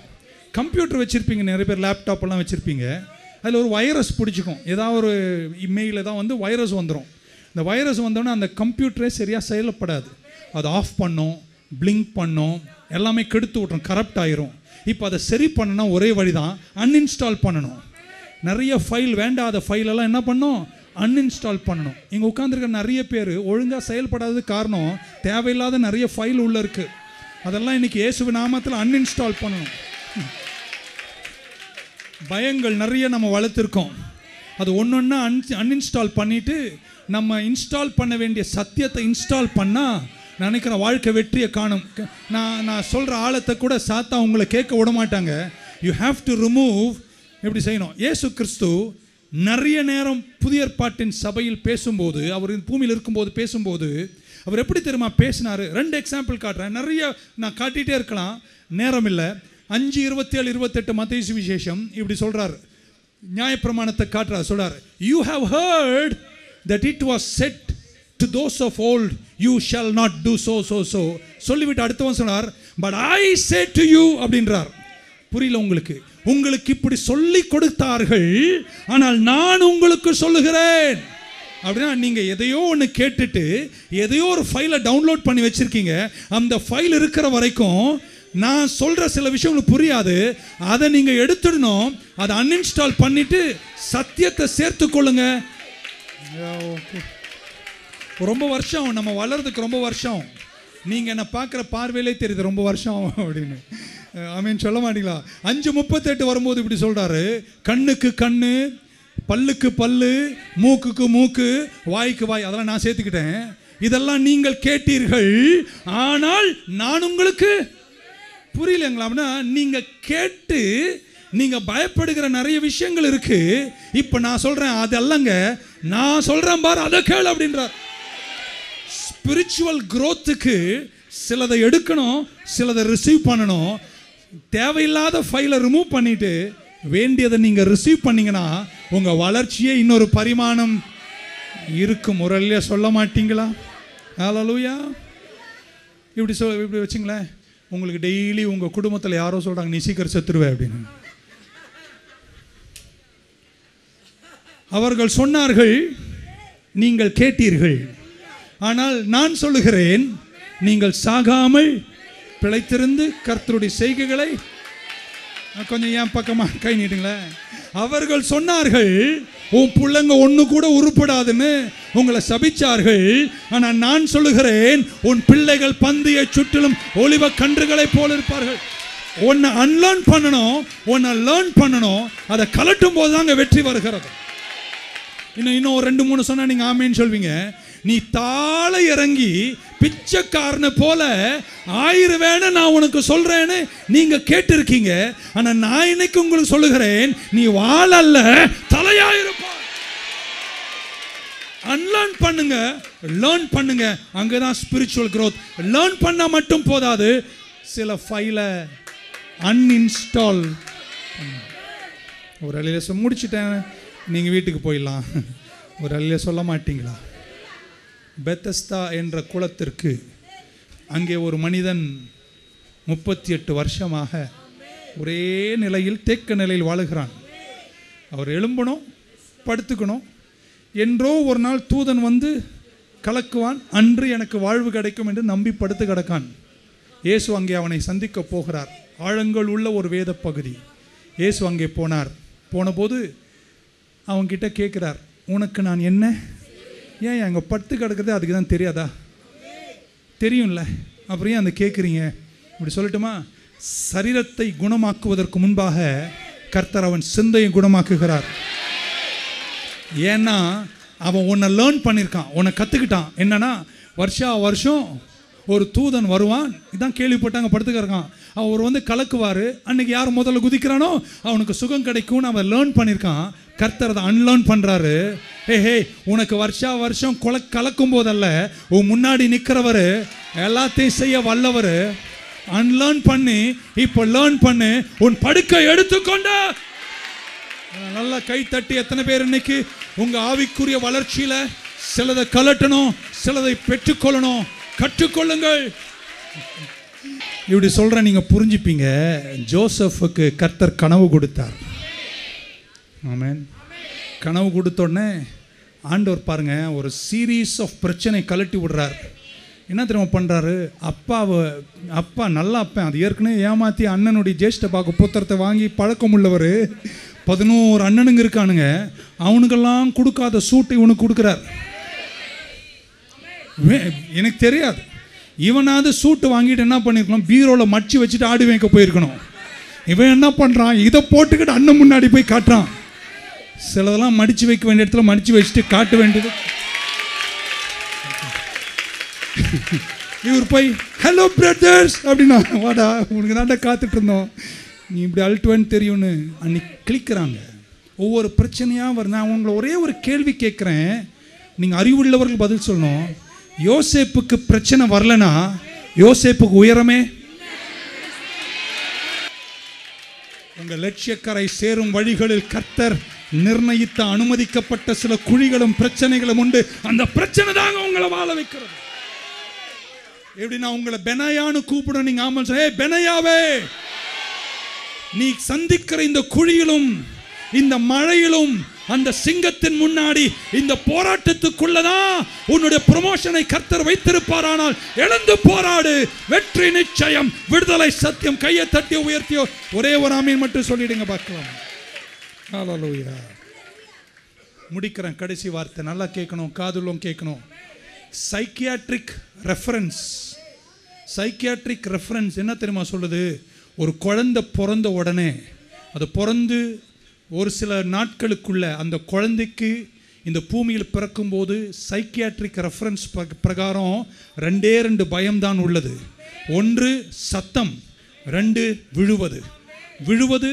கம்ப்யூட்டர் வச்சுருப்பீங்க நிறைய பேர் லேப்டாப்லாம் வச்சுருப்பீங்க. அதில் ஒரு வைரஸ் பிடிச்சிக்கும். ஏதாவது ஒரு இமெயிலில் தான் வந்து வைரஸ் வந்துடும் இந்த வைரஸ் வந்தோடனே அந்த கம்ப்யூட்டரே சரியாக செயல்படாது. அது ஆஃப் பண்ணும் பிளிங்க் பண்ணும் எல்லாமே கெடுத்து விட்ரும் கரப்ட் ஆயிரும். இப்போ அதை சரி பண்ணனா ஒரே வழி தான் அன்இன்ஸ்டால் பண்ணணும். நிறைய ஃபைல் வேண்டாத ஃபைலெல்லாம் என்ன பண்ணணும் அன்இன்ஸ்டால் பண்ணணும். இங்கே உட்காந்துருக்க நிறைய பேர் ஒழுங்காக செயல்படாதது காரணம் தேவையில்லாத நிறைய ஃபைல் உள்ள இருக்கு. அதெல்லாம் இன்னைக்கு இயேசுவ நாமத்தில் அன்இன்ஸ்டால் பண்ணணும். பயங்கள் நிறைய நம்ம வளர்த்துருக்கோம். அது ஒன்று ஒன்றா அன் அன்இன்ஸ்டால் பண்ணிவிட்டு நம்ம இன்ஸ்டால் பண்ண வேண்டிய சத்தியத்தை இன்ஸ்டால் பண்ணால் நினைக்கிற வாழ்க்கை வெற்றியை காணும். நான் நான் சொல்கிற ஆழத்தை கூட சாத்தா உங்களை கேட்க விட மாட்டாங்க யூ ஹாவ் டு ரிமூவ் எப்படி செய்யணும்? ஏசு கிறிஸ்து நிறைய நேரம் புதிய ஏற்பாட்டின் சபையில் பேசும்போது அவர் பூமியில் இருக்கும்போது பேசும்போது அவர் எப்படி தெரியுமா பேசினார்? ரெண்டு எக்ஸாம்பிள் காட்டுறேன். நிறைய நான் காட்டிகிட்டே இருக்கலாம். நேரம் இல்லை. அஞ்சு இருபத்தேழு இருபத்தெட்டு மத்திய விசேஷம் இப்படி சொல்கிறார் நியாயப்பிரமாணத்தை காட்டுறார் சொல்கிறார் you have heard that it was said to those of old you shall not do so so so சொல்லிவிட்டு அடுத்தவன் சொன்னார் but I say to you அப்படின்றார். புரியல உங்களுக்கு? உங்களுக்கு இப்படி சொல்லி கொடுத்தார்கள் ஆனால் நான் உங்களுக்கு சொல்லுகிறேன். அப்படின்னா நீங்க எதையோ ஒன்று கேட்டுட்டு எதையோ ஒரு ஃபைலை டவுன்லோட் பண்ணி வச்சிருக்கீங்க. அந்த ஃபைல் இருக்கிற வரைக்கும் நான் சொல்ற சில விஷயங்களுக்கு புரியாது. அதை நீங்க எடுத்துடணும். அதை அன்இன்ஸ்டால் பண்ணிட்டு சத்தியத்தை சேர்த்து கொள்ளுங்க. ரொம்ப வருஷம் நம்ம வளர்றதுக்கு ரொம்ப வருஷம். நீங்கள் என்னை பார்க்குற பார்வையிலே தெரியுது ரொம்ப வருஷம் அப்படின்னு. ஆமீன் சொல்ல மாட்டீங்களா? அஞ்சு முப்பத்தெட்டு வரும்போது இப்படி சொல்கிறாரு கண்ணுக்கு கண்ணு பல்லுக்கு பல்லு மூக்குக்கு மூக்கு வாய்க்கு வாய் அதெல்லாம் நான் சேர்த்துக்கிட்டேன். இதெல்லாம் நீங்கள் கேட்டீர்கள். ஆனால் நான் உங்களுக்கு புரியலங்களா அப்படின்னா நீங்கள் கேட்டு நீங்கள் பயப்படுகிற நிறைய விஷயங்கள் இருக்குது இப்போ நான் சொல்கிறேன் அதெல்லாங்க நான் சொல்கிறேன் பாரு அதை கேள் அப்படின்றார். ஸ்பிரிச்சுவல் க்ரோத்துக்கு சிலதை எடுக்கணும் சிலதை ரிசீவ் பண்ணணும். தேவையில்லாத ஃபைலை ரிமூவ் பண்ணிட்டு வேண்டியதை நீங்கள் ரிசீவ் பண்ணீங்கன்னா உங்கள் வளர்ச்சியே இன்னொரு பரிமாணம் இருக்கும். முரல்லையே சொல்ல மாட்டீங்களா? ஹalleluya இப்படி சொல் இப்படி வச்சுங்களேன். உங்களுக்கு டெய்லி உங்கள் குடும்பத்தில் யாரோ சொல்கிறாங்க நீ சீக்கிரம் செத்துருவே அப்படின்னு. அவர்கள் சொன்னார்கள் நீங்கள் கேட்டீர்கள். ஆனால் நான் சொல்லுகிறேன் நீங்கள் சாகாமல் பிழைத்திருந்து கர்த்தருடைய செய்கைகளை கொஞ்சம் என் பக்கமா கை நீட்டுங்களேன். அவர்கள் சொன்னார்கள் உன் பிள்ளைங்க ஒன்று கூட உருப்படாதுன்னு உங்களை சபிச்சார்கள். ஆனால் நான் சொல்லுகிறேன் உன் பிள்ளைகள் பந்தியை சுற்றிலும் ஒளிவ கன்றுகளை போல இருப்பார்கள். உன்னை அன்லேர்ன் பண்ணணும் உன்னை லேர்ன் பண்ணணும். அதை கலட்டும் போது தாங்க வெற்றி வருகிறது. இன்னும் இன்னும் ஒரு ரெண்டு மூணு சொன்னா நீங்க ஆமேன்னு சொல்வீங்க. நீ தாழ இறங்கி பிச்சைக்காரனை போல ஆயிருவேன்னு நான் உனக்கு சொல்றேன்னு நீங்க கேட்டிருக்கீங்க. ஆனா நான் இன்னைக்கு உங்களுக்கு சொல்லுகிறேன் நீ வாழல்ல அல்ல அன்லேர்ன் பண்ணுங்க லேர்ன் பண்ணுங்க. அங்கதான் ஸ்பிரிச்சுவல் க்ரோத் லேர்ன் பண்ணா மட்டும் போதாது. சில ஃபைலை அன்இன்ஸ்டால் ஒரு அலையில முடிச்சிட்டேன். நீங்கள் வீட்டுக்கு போயிடலாம். ஒரு அலையில சொல்ல மாட்டீங்களா? பெத்தஸ்தா என்ற குளத்திற்கு அங்கே ஒரு மனிதன் முப்பத்தி எட்டு வருஷமாக ஒரே நிலையில் தேக்க நிலையில் வாழுகிறான். அவர் எழும்பணும் படுத்துக்கணும். என்றோ ஒரு நாள் தூதன் வந்து கலக்குவான் அன்று எனக்கு வாழ்வு கிடைக்கும் என்று நம்பி படுத்து கிடக்கான். இயேசு அங்கே அவனை சந்திக்க போகிறார். ஆழங்கள் உள்ள ஒரு வேத பகுதி இயேசு அங்கே போனார். போனபோது அவன்கிட்ட கேட்குறார் உனக்கு நான் என்ன? ஏன் அங்கே பட்டு கிடக்குறது அதுக்கு தான் தெரியாதா? தெரியும்ல. அப்புறம் ஏன் அந்த கேட்குறீங்க இப்படி சொல்லட்டுமா? சரீரத்தை குணமாக்குவதற்கு முன்பாக கர்த்தர் அவன் சிந்தையை குணமாக்குகிறார். ஏன்னா அவன் உன்னை லேர்ன் பண்ணியிருக்கான் உன்னை கற்றுக்கிட்டான் என்னன்னா வருஷா வருஷம் ஒரு தூதன் வருவான். இதான் கேள்விப்பட்டாங்க படுத்துக்கிறக்கான் அவர் வந்து கலக்குவார். அன்னைக்கு யார் முதல்ல குதிக்கிறானோ அவனுக்கு சுகம் கிடைக்கும்னு அவன் லேர்ன் பண்ணியிருக்கான் கர்த்தர் அதை அன்லேர்ன் பண்ணுறாரு ஹே ஹே உனக்கு வருஷா வருஷம் கொல கலக்கும் போதல்ல உன் முன்னாடி நிற்கிறவர் எல்லாத்தையும் செய்ய வல்லவர். அன்லேர்ன் பண்ணி இப்போ லேர்ன் பண்ணு உன் படுக்கை எடுத்துக்கொண்ட. நல்லா கை தட்டி எத்தனை பேர் இன்னைக்கு? உங்கள் ஆவிக்குரிய வளர்ச்சியில் சிலதை கலட்டணும் சிலதை பெற்றுக்கொள்ளணும். கற்றுக்கொள்ளுங்கள். இப்படி சொல்கிறேன் நீங்கள் புரிஞ்சுப்பீங்க ஜோசஃபுக்கு கர்த்தர் கனவு கொடுத்தார். ஆமேன். கனவு கொடுத்தோடனே ஆண்டவர் பாருங்கள் ஒரு சீரீஸ் ஆஃப் பிரச்சனை கலட்டி விடுறார். என்ன தெரியுமா பண்ணுறாரு அப்பாவை அப்பா நல்லா அப்பன் அது ஏற்கனவே ஏமாற்றி அண்ணனுடைய ஜேஷ்ட பார்க்க புத்திரத்தை வாங்கி பழக்கம் உள்ளவர். பதினோரு அண்ணனுங்க இருக்கானுங்க. அவனுக்கெல்லாம் கொடுக்காத சூட்டை இவனுக்கு கொடுக்குறார். எனக்கு தெரியாது. இவனாவது சூட்டு வாங்கிட்டு என்ன பண்ணியிருக்கணும் பீரோவில் மடிச்சு வச்சுட்டு ஆடு வைக்க போயிருக்கணும். இவன் என்ன பண்ணுறான் இதை போட்டுக்கிட்டு அண்ணன் முன்னாடி போய் காட்டுறான். சிலதெல்லாம் மடித்து வைக்க வேண்டிய இடத்துல மடித்து வச்சுட்டு காட்ட வேண்டியது. இவர் போய் ஹலோ பிரதர்ஸ் அப்படின்னா வாடா உனக்கு தாண்டா காத்துட்டு இருந்தோம். நீ இப்படி அழுட்டுவேன்னு தெரியும்னு. அன்னைக்கு கிளிக்கிறாங்க ஒவ்வொரு பிரச்சனையாக வரும். நான் உங்களை ஒரே ஒரு கேள்வி கேட்குறேன். நீங்கள் அறிவுள்ளவர்கள் பதில் சொல்லணும். யோசேப்புக்கு பிரச்சனை வரலனா யோசேப்புக்கு உயரமே? உங்கள் லட்சியக்கரை சேரும் வழிகளில் கர்த்தர் நிர்ணயித்த அனுமதிக்கப்பட்ட சில குழிகளும் பிரச்சனைகளும் உண்டு. அந்த பிரச்சனை தாங்க உங்களை வாழ வைக்கிறது. எப்படி நான் உங்களை பெனையான்னு கூப்பிட நீங்க ஆமல் ஏ பெனையாவே நீ சந்திக்கிற இந்த குழியிலும் இந்த மழையிலும் அந்த சிங்கத்தின் முன்னாடி இந்த போராட்டத்துக்குள்ளதான் உன்னுடைய ப்ரொமோஷனை கர்த்தர் வைத்திருப்பாரானால் எழுந்து போராடு. வெற்றி நிச்சயம் விடுதலை சத்தியம். கையை தட்டி உயர்த்தியோ ஒரே ஒரு ஆமீன் மட்டும் சொல்லிடுங்க பார்க்கலாம். ஹalleluya முடிக்கிறேன் கடைசி வார்த்தை. நல்லா கேட்கணும் காதுலும் கேட்கணும். சைக்கியாட்ரிக் ரெஃபரன்ஸ் சைக்கியாட்ரிக் ரெஃபரன்ஸ் என்ன தெரியுமா சொல்லுது? ஒரு குழந்தை பிறந்த உடனே அது பிறந்து ஒரு சில நாட்களுக்குள்ள அந்த குழந்தைக்கு இந்த பூமியில் பிறக்கும்போது சைக்கியாட்ரிக் ரெஃபரன்ஸ் பிரகாரம் ரெண்டே ரெண்டு பயம்தான் உள்ளது. ஒன்று சத்தம் ரெண்டு விழுவது. விழுவது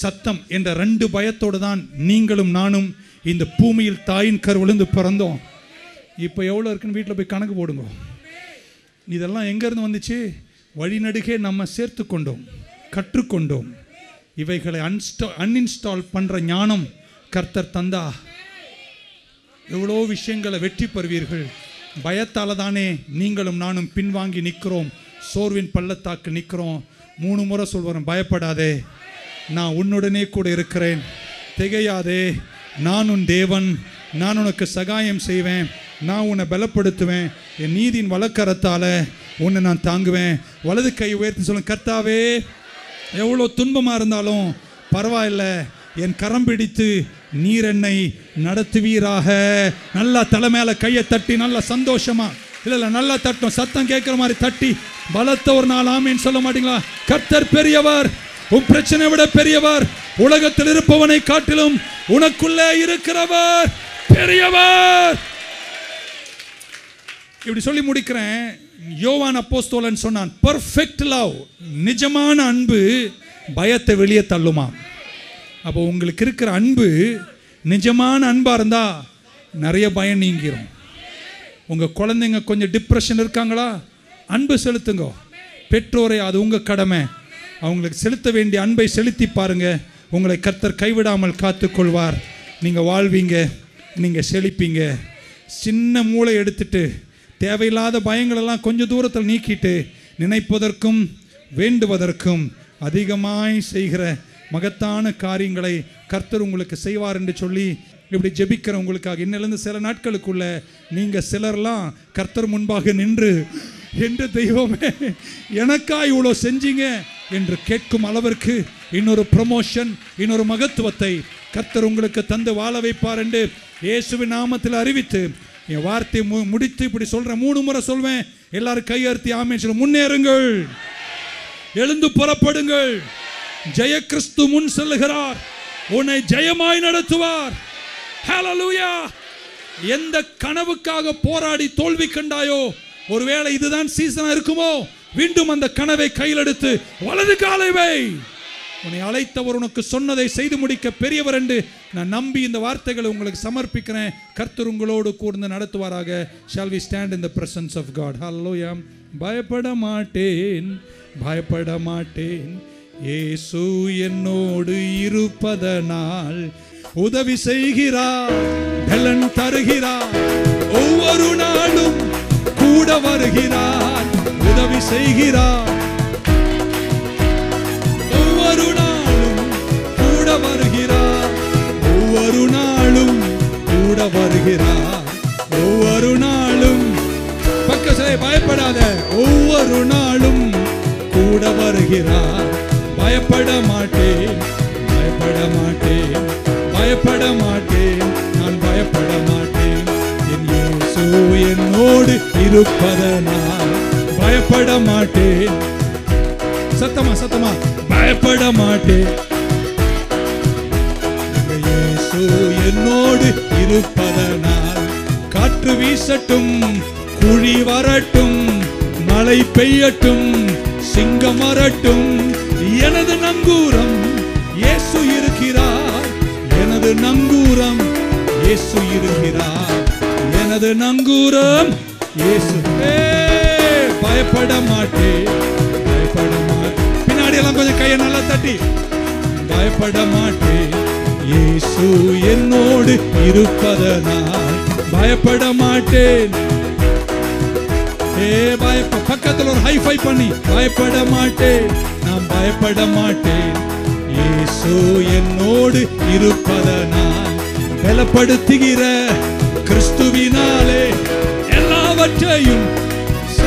சத்தம் என்ற ரெண்டு பயத்தோடு தான் நீங்களும் நானும் இந்த பூமியில் தாயின் கருவிழுந்து பிறந்தோம். இப்போ எவ்வளோ இருக்குன்னு வீட்டில் போய் கணக்கு போடுங்க. இதெல்லாம் எங்கேருந்து வந்துச்சு? வழிநடுகே நம்ம சேர்த்து கொண்டோம் கற்றுக்கொண்டோம் இவைகளை அன்ஸ்டா அன்இன்ஸ்டால் பண்ணுற ஞானம் கர்த்தர் தந்தா. எவ்வளோ விஷயங்களை வெற்றி பெறுவீர்கள். பயத்தால் தானே நீங்களும் நானும் பின்வாங்கி நிற்கிறோம். சோர்வின் பள்ளத்தாக்கு நிற்கிறோம். மூணு முறை சொல்கிறேன் பயப்படாதே. நான் உன்னுடனே கூட இருக்கிறேன். திகையாதே நான் உன் தேவன். நான் உனக்கு சகாயம் செய்வேன். நான் உன்னை பலப்படுத்துவேன். என் நீதியின் வழக்கரத்தால் உன்னை நான் தாங்குவேன். வலது கை உயர்த்தி சொல்லும் கர்த்தாவே எவ்வளோ துன்பமாக இருந்தாலும் பரவாயில்ல. என் கரம் பிடித்து நீர் என்னை நடத்துவீராக. நல்லா தலை மேலே கையை தட்டி நல்லா சந்தோஷமா. இல்லை இல்லை நல்லா தட்டும் சத்தம் கேட்குற மாதிரி தட்டி பலத்த ஒரு நாள் ஆமின்னு சொல்ல மாட்டீங்களா? கர்த்தர் பெரியவர். உன் பிரச்சனை விட பெரியவர் உலகத்தில் இருப்பவனை காட்டிலும் உனக்குள்ளே இருக்கிறவர் பெரியவர். இப்படி சொல்லி முடிக்கிறேன். யோவான் அப்போஸ்தோலன் சொன்னான் பர்ஃபெக்ட் லவ் நிஜமான அன்பு பயத்தை வெளியே தள்ளுமா? அப்போ உங்களுக்கு இருக்கிற அன்பு நிஜமான அன்பாக இருந்தால் நிறைய பயம் நீங்கிரும். உங்கள் குழந்தைங்க கொஞ்சம் டிப்ரெஷன் இருக்காங்களா? அன்பு செலுத்துங்க. பெற்றோரை அது உங்கள் கடமை. அவங்களுக்கு செலுத்த வேண்டிய அன்பை செலுத்தி பாருங்க. உங்களை கர்த்தர் கைவிடாமல் காத்துக்கொள்வார். நீங்கள் வாழ்வீங்க நீங்கள் செழிப்பீங்க. சின்ன மூளை எடுத்துட்டு தேவையில்லாத பயங்களெல்லாம் கொஞ்சம் தூரத்தில் நீக்கிட்டு நினைப்பதற்கும் வேண்டுவதற்கும் அதிகமாய் செய்கிற மகத்தான காரியங்களை கர்த்தர் உங்களுக்கு செய்வார் என்று சொல்லி இப்படி ஜெபிக்கிற உங்களுக்காக இன்னிலிருந்து சில நாட்களுக்குள்ள நீங்கள் சிலர்லாம் கர்த்தர் முன்பாக நின்று என்று தெய்வமே எனக்கா இவ்வளோ செஞ்சீங்க என்று கேட்கும் அளவிற்கு இன்னொரு ப்ரமோஷன் இன்னொரு மகத்துவத்தை கர்த்தர் உங்களுக்கு தந்து வாழ வைப்பார் என்று இயேசுவின் நாமத்தில் அறிவித்து என் வார்த்தை மு- முடித்து இப்படி சொல்கிறேன் மூணு முறை சொல்வேன். எல்லாரும் கையறுத்தி ஆமே சொல்ல முன்னேறுங்கள். எழுந்து புறப்படுங்கள். ஜெய கிறிஸ்து முன் செல்லுகிறார். உன்னை ஜெயமாய் நடத்துவார். ஹalleluya எந்த கனவுக்காக போராடி தோல்வி கண்டாயோ ஒருவேளை இதுதான் சீசனா இருக்குமோ? மீண்டும் அந்த கனவை கையில் எடுத்து வலது காலை வை. உன்னை அழைத்தவர் உனக்கு சொன்னதை செய்து முடிக்க பெரியவர் என்று நான் நம்பி இந்த வார்த்தைகளை உங்களுக்கு சமர்ப்பிக்கிறேன். கர்த்தர் உங்களோடு கூர்ந்து நடத்துவாராக. Shall we stand in the presence of God hallelujah பயப்பட மாட்டேன். பயப்பட மாட்டேன். ஏசு என்னோடு இருப்பதனால் உதவி செய்கிறார் பலன் தருகிறார். ஒவ்வொரு நாளும் கூட வருகிறார். உதவி செய்கிறார். ஒவ்வொரு நாளும் கூட வருகிறார். ஒவ்வொரு நாளும் கூட வருகிறார். ஒவ்வொரு நாளும் பக்க சிலை பயப்படாத. ஒவ்வொரு நாளும் கூட வருகிறார். பயப்பட மாட்டேன் பயப்பட மாட்டேன் பயப்பட மாட்டேன் நான் பயப்பட மாட்டேன். என் இயேசு என்னோடு இருப்பதனால் பயப்பட மாட்டேன் சத்தமா. சத்தமா பயப்பட மாட்டேன் என்னோடு இருப்பதனால் காற்று வீசட்டும் குழி வரட்டும் மழை பெய்யட்டும் சிங்கம் வரட்டும். எனது நங்கூரம் இயேசு இருக்கிறார். எனது நங்கூரம் இயேசு இருக்கிறார். எனது நங்கூரம் இயேசு. பயப்பட மாட்டேன் பயப்பட மாட்டேன் பின்னாடி எல்லாம் கொஞ்சம் கையை நல்லா தட்டி. பயப்பட மாட்டேன் இயேசு என்னோடு இருப்பதனால் பயப்பட மாட்டேன் ஏ பயப்ப பக்கத்துல ஒரு ஹை ஃபை பண்ணி. பயப்பட மாட்டேன் நான் பயப்பட மாட்டேன் இயேசு என்னோடு இருப்பதனால் பலப்படுத்துகிற கிறிஸ்துவினாலே எல்லாவற்றையும்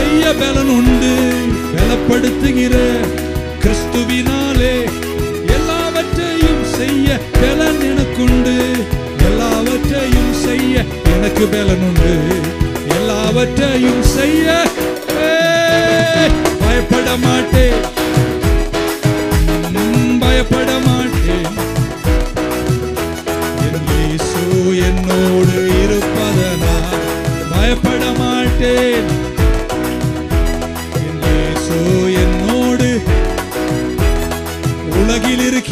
செய்ய பலன் உண்டு. பலப்படுத்துகிற கிறிஸ்துவினாலே எல்லாவற்றையும் செய்ய பலன் எனக்குண்டு. எல்லாவற்றையும் செய்ய எனக்கு பலன் உண்டு. எல்லாவற்றையும் செய்ய பயப்பட மாட்டேன். பயப்பட மாட்டேன். என்னோடு இருப்பதனால் பயப்பட மாட்டேன்.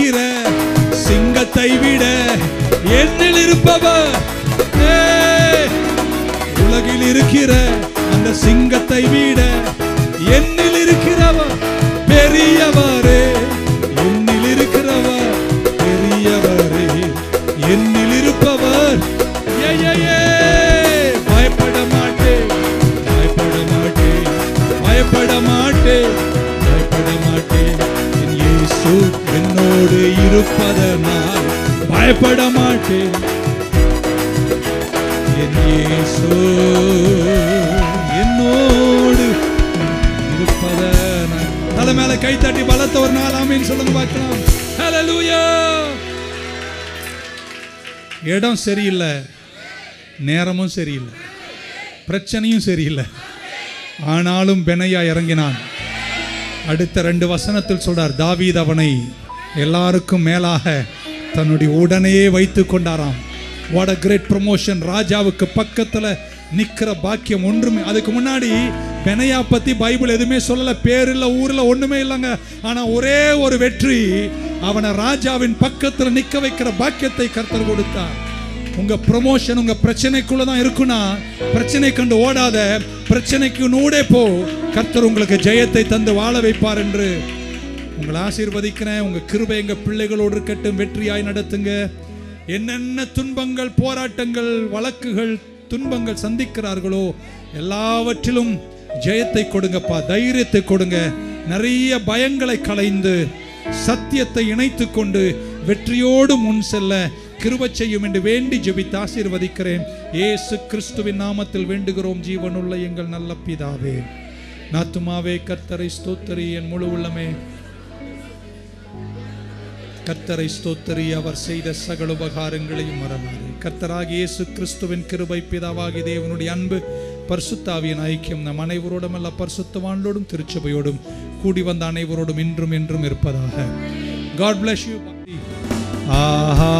இருக்கிற சிங்கத்தை விட என்னில் இருப்பவர். உலகில் இருக்கிற அந்த சிங்கத்தை விட என்னில் இருக்கிறவர் பெரியவரே. என்னில் இருக்கிறவர் பெரியவரே. என்னில் இருப்பவர். பயப்பட மாட்டேன். பயப்பட மாட்டேன். பயப்பட மாட்டேன். இருப்பதனால் பயப்பட மாட்டேன். என் இயேசு என்னோடு இருப்பதனால். தலை மேல கை தட்டி பலத்த ஒரு நாள் ஆமீன். சொல்லுங்க பார்க்கலாம். ஹalleluya இடம் சரியில்லை. நேரமும் சரியில்லை. பிரச்சனையும் சரியில்லை. ஆனாலும் பெனையா இறங்கினான். அடுத்த ரெண்டு வசனத்தில் சொல்றார் தாவீத் அவனை எல்லாருக்கும் மேலாக தன்னுடைய உடனேயே வைத்து கொண்டாராம். வாட் அ கிரேட் ப்ரமோஷன் ராஜாவுக்கு பக்கத்தில் நிற்கிற பாக்கியம் ஒன்றுமே அதுக்கு முன்னாடி பெனையா பற்றி பைபிள் எதுவுமே சொல்லலை பேர் இல்லை ஊரில் ஒன்றுமே இல்லைங்க. ஆனால் ஒரே ஒரு வெற்றி அவனை ராஜாவின் பக்கத்தில் நிற்க வைக்கிற பாக்கியத்தை கர்த்தர் கொடுத்தார். உங்கள் ப்ரொமோஷன் உங்கள் பிரச்சனைக்குள்ளே தான் இருக்குன்னா பிரச்சனை கண்டு ஓடாத பிரச்சனைக்கு நூடே போ. கர்த்தர் உங்களுக்கு ஜெயத்தை தந்து வாழ வைப்பார் என்று உங்களை ஆசீர்வதிக்கிறேன். உங்க கிருபை எங்க பிள்ளைகளோடு இருக்கட்டும் வெற்றியாய் நடத்துங்க. என்னென்ன துன்பங்கள் போராட்டங்கள் வழக்குகள் துன்பங்கள் சந்திக்கிறார்களோ எல்லாவற்றிலும் ஜெயத்தை கொடுங்கப்பா தைரியத்தை கொடுங்க. நிறைய பயங்களை களைந்து சத்தியத்தை இணைத்து கொண்டு வெற்றியோடு முன் செல்ல கிருப செய்யும் என்று வேண்டி ஜெபித்து ஆசீர்வதிக்கிறேன். ஏசு கிறிஸ்துவின் நாமத்தில் வேண்டுகிறோம். ஜீவனுள்ள எங்கள் நல்ல பிதாவே. நாத்துமாவே கர்த்தரை ஸ்தோத்தரி என் முழு உள்ளமே. கர்த்தரை ஸ்தோத்தரி அவர் செய்த சகல உபகாரங்களையும் மறவாது. கர்த்தராக இயேசு கிறிஸ்துவின் கிருபை பிதாவாகி தேவனுடைய அன்பு பர்சுத்தாவியின் ஐக்கியம் நம் அனைவரோடும் அல்ல பரிசுத்தவான்களோடும் திருச்சபையோடும் கூடி வந்த அனைவரோடும் இன்றும் என்றும் இருப்பதாக. God bless you Aha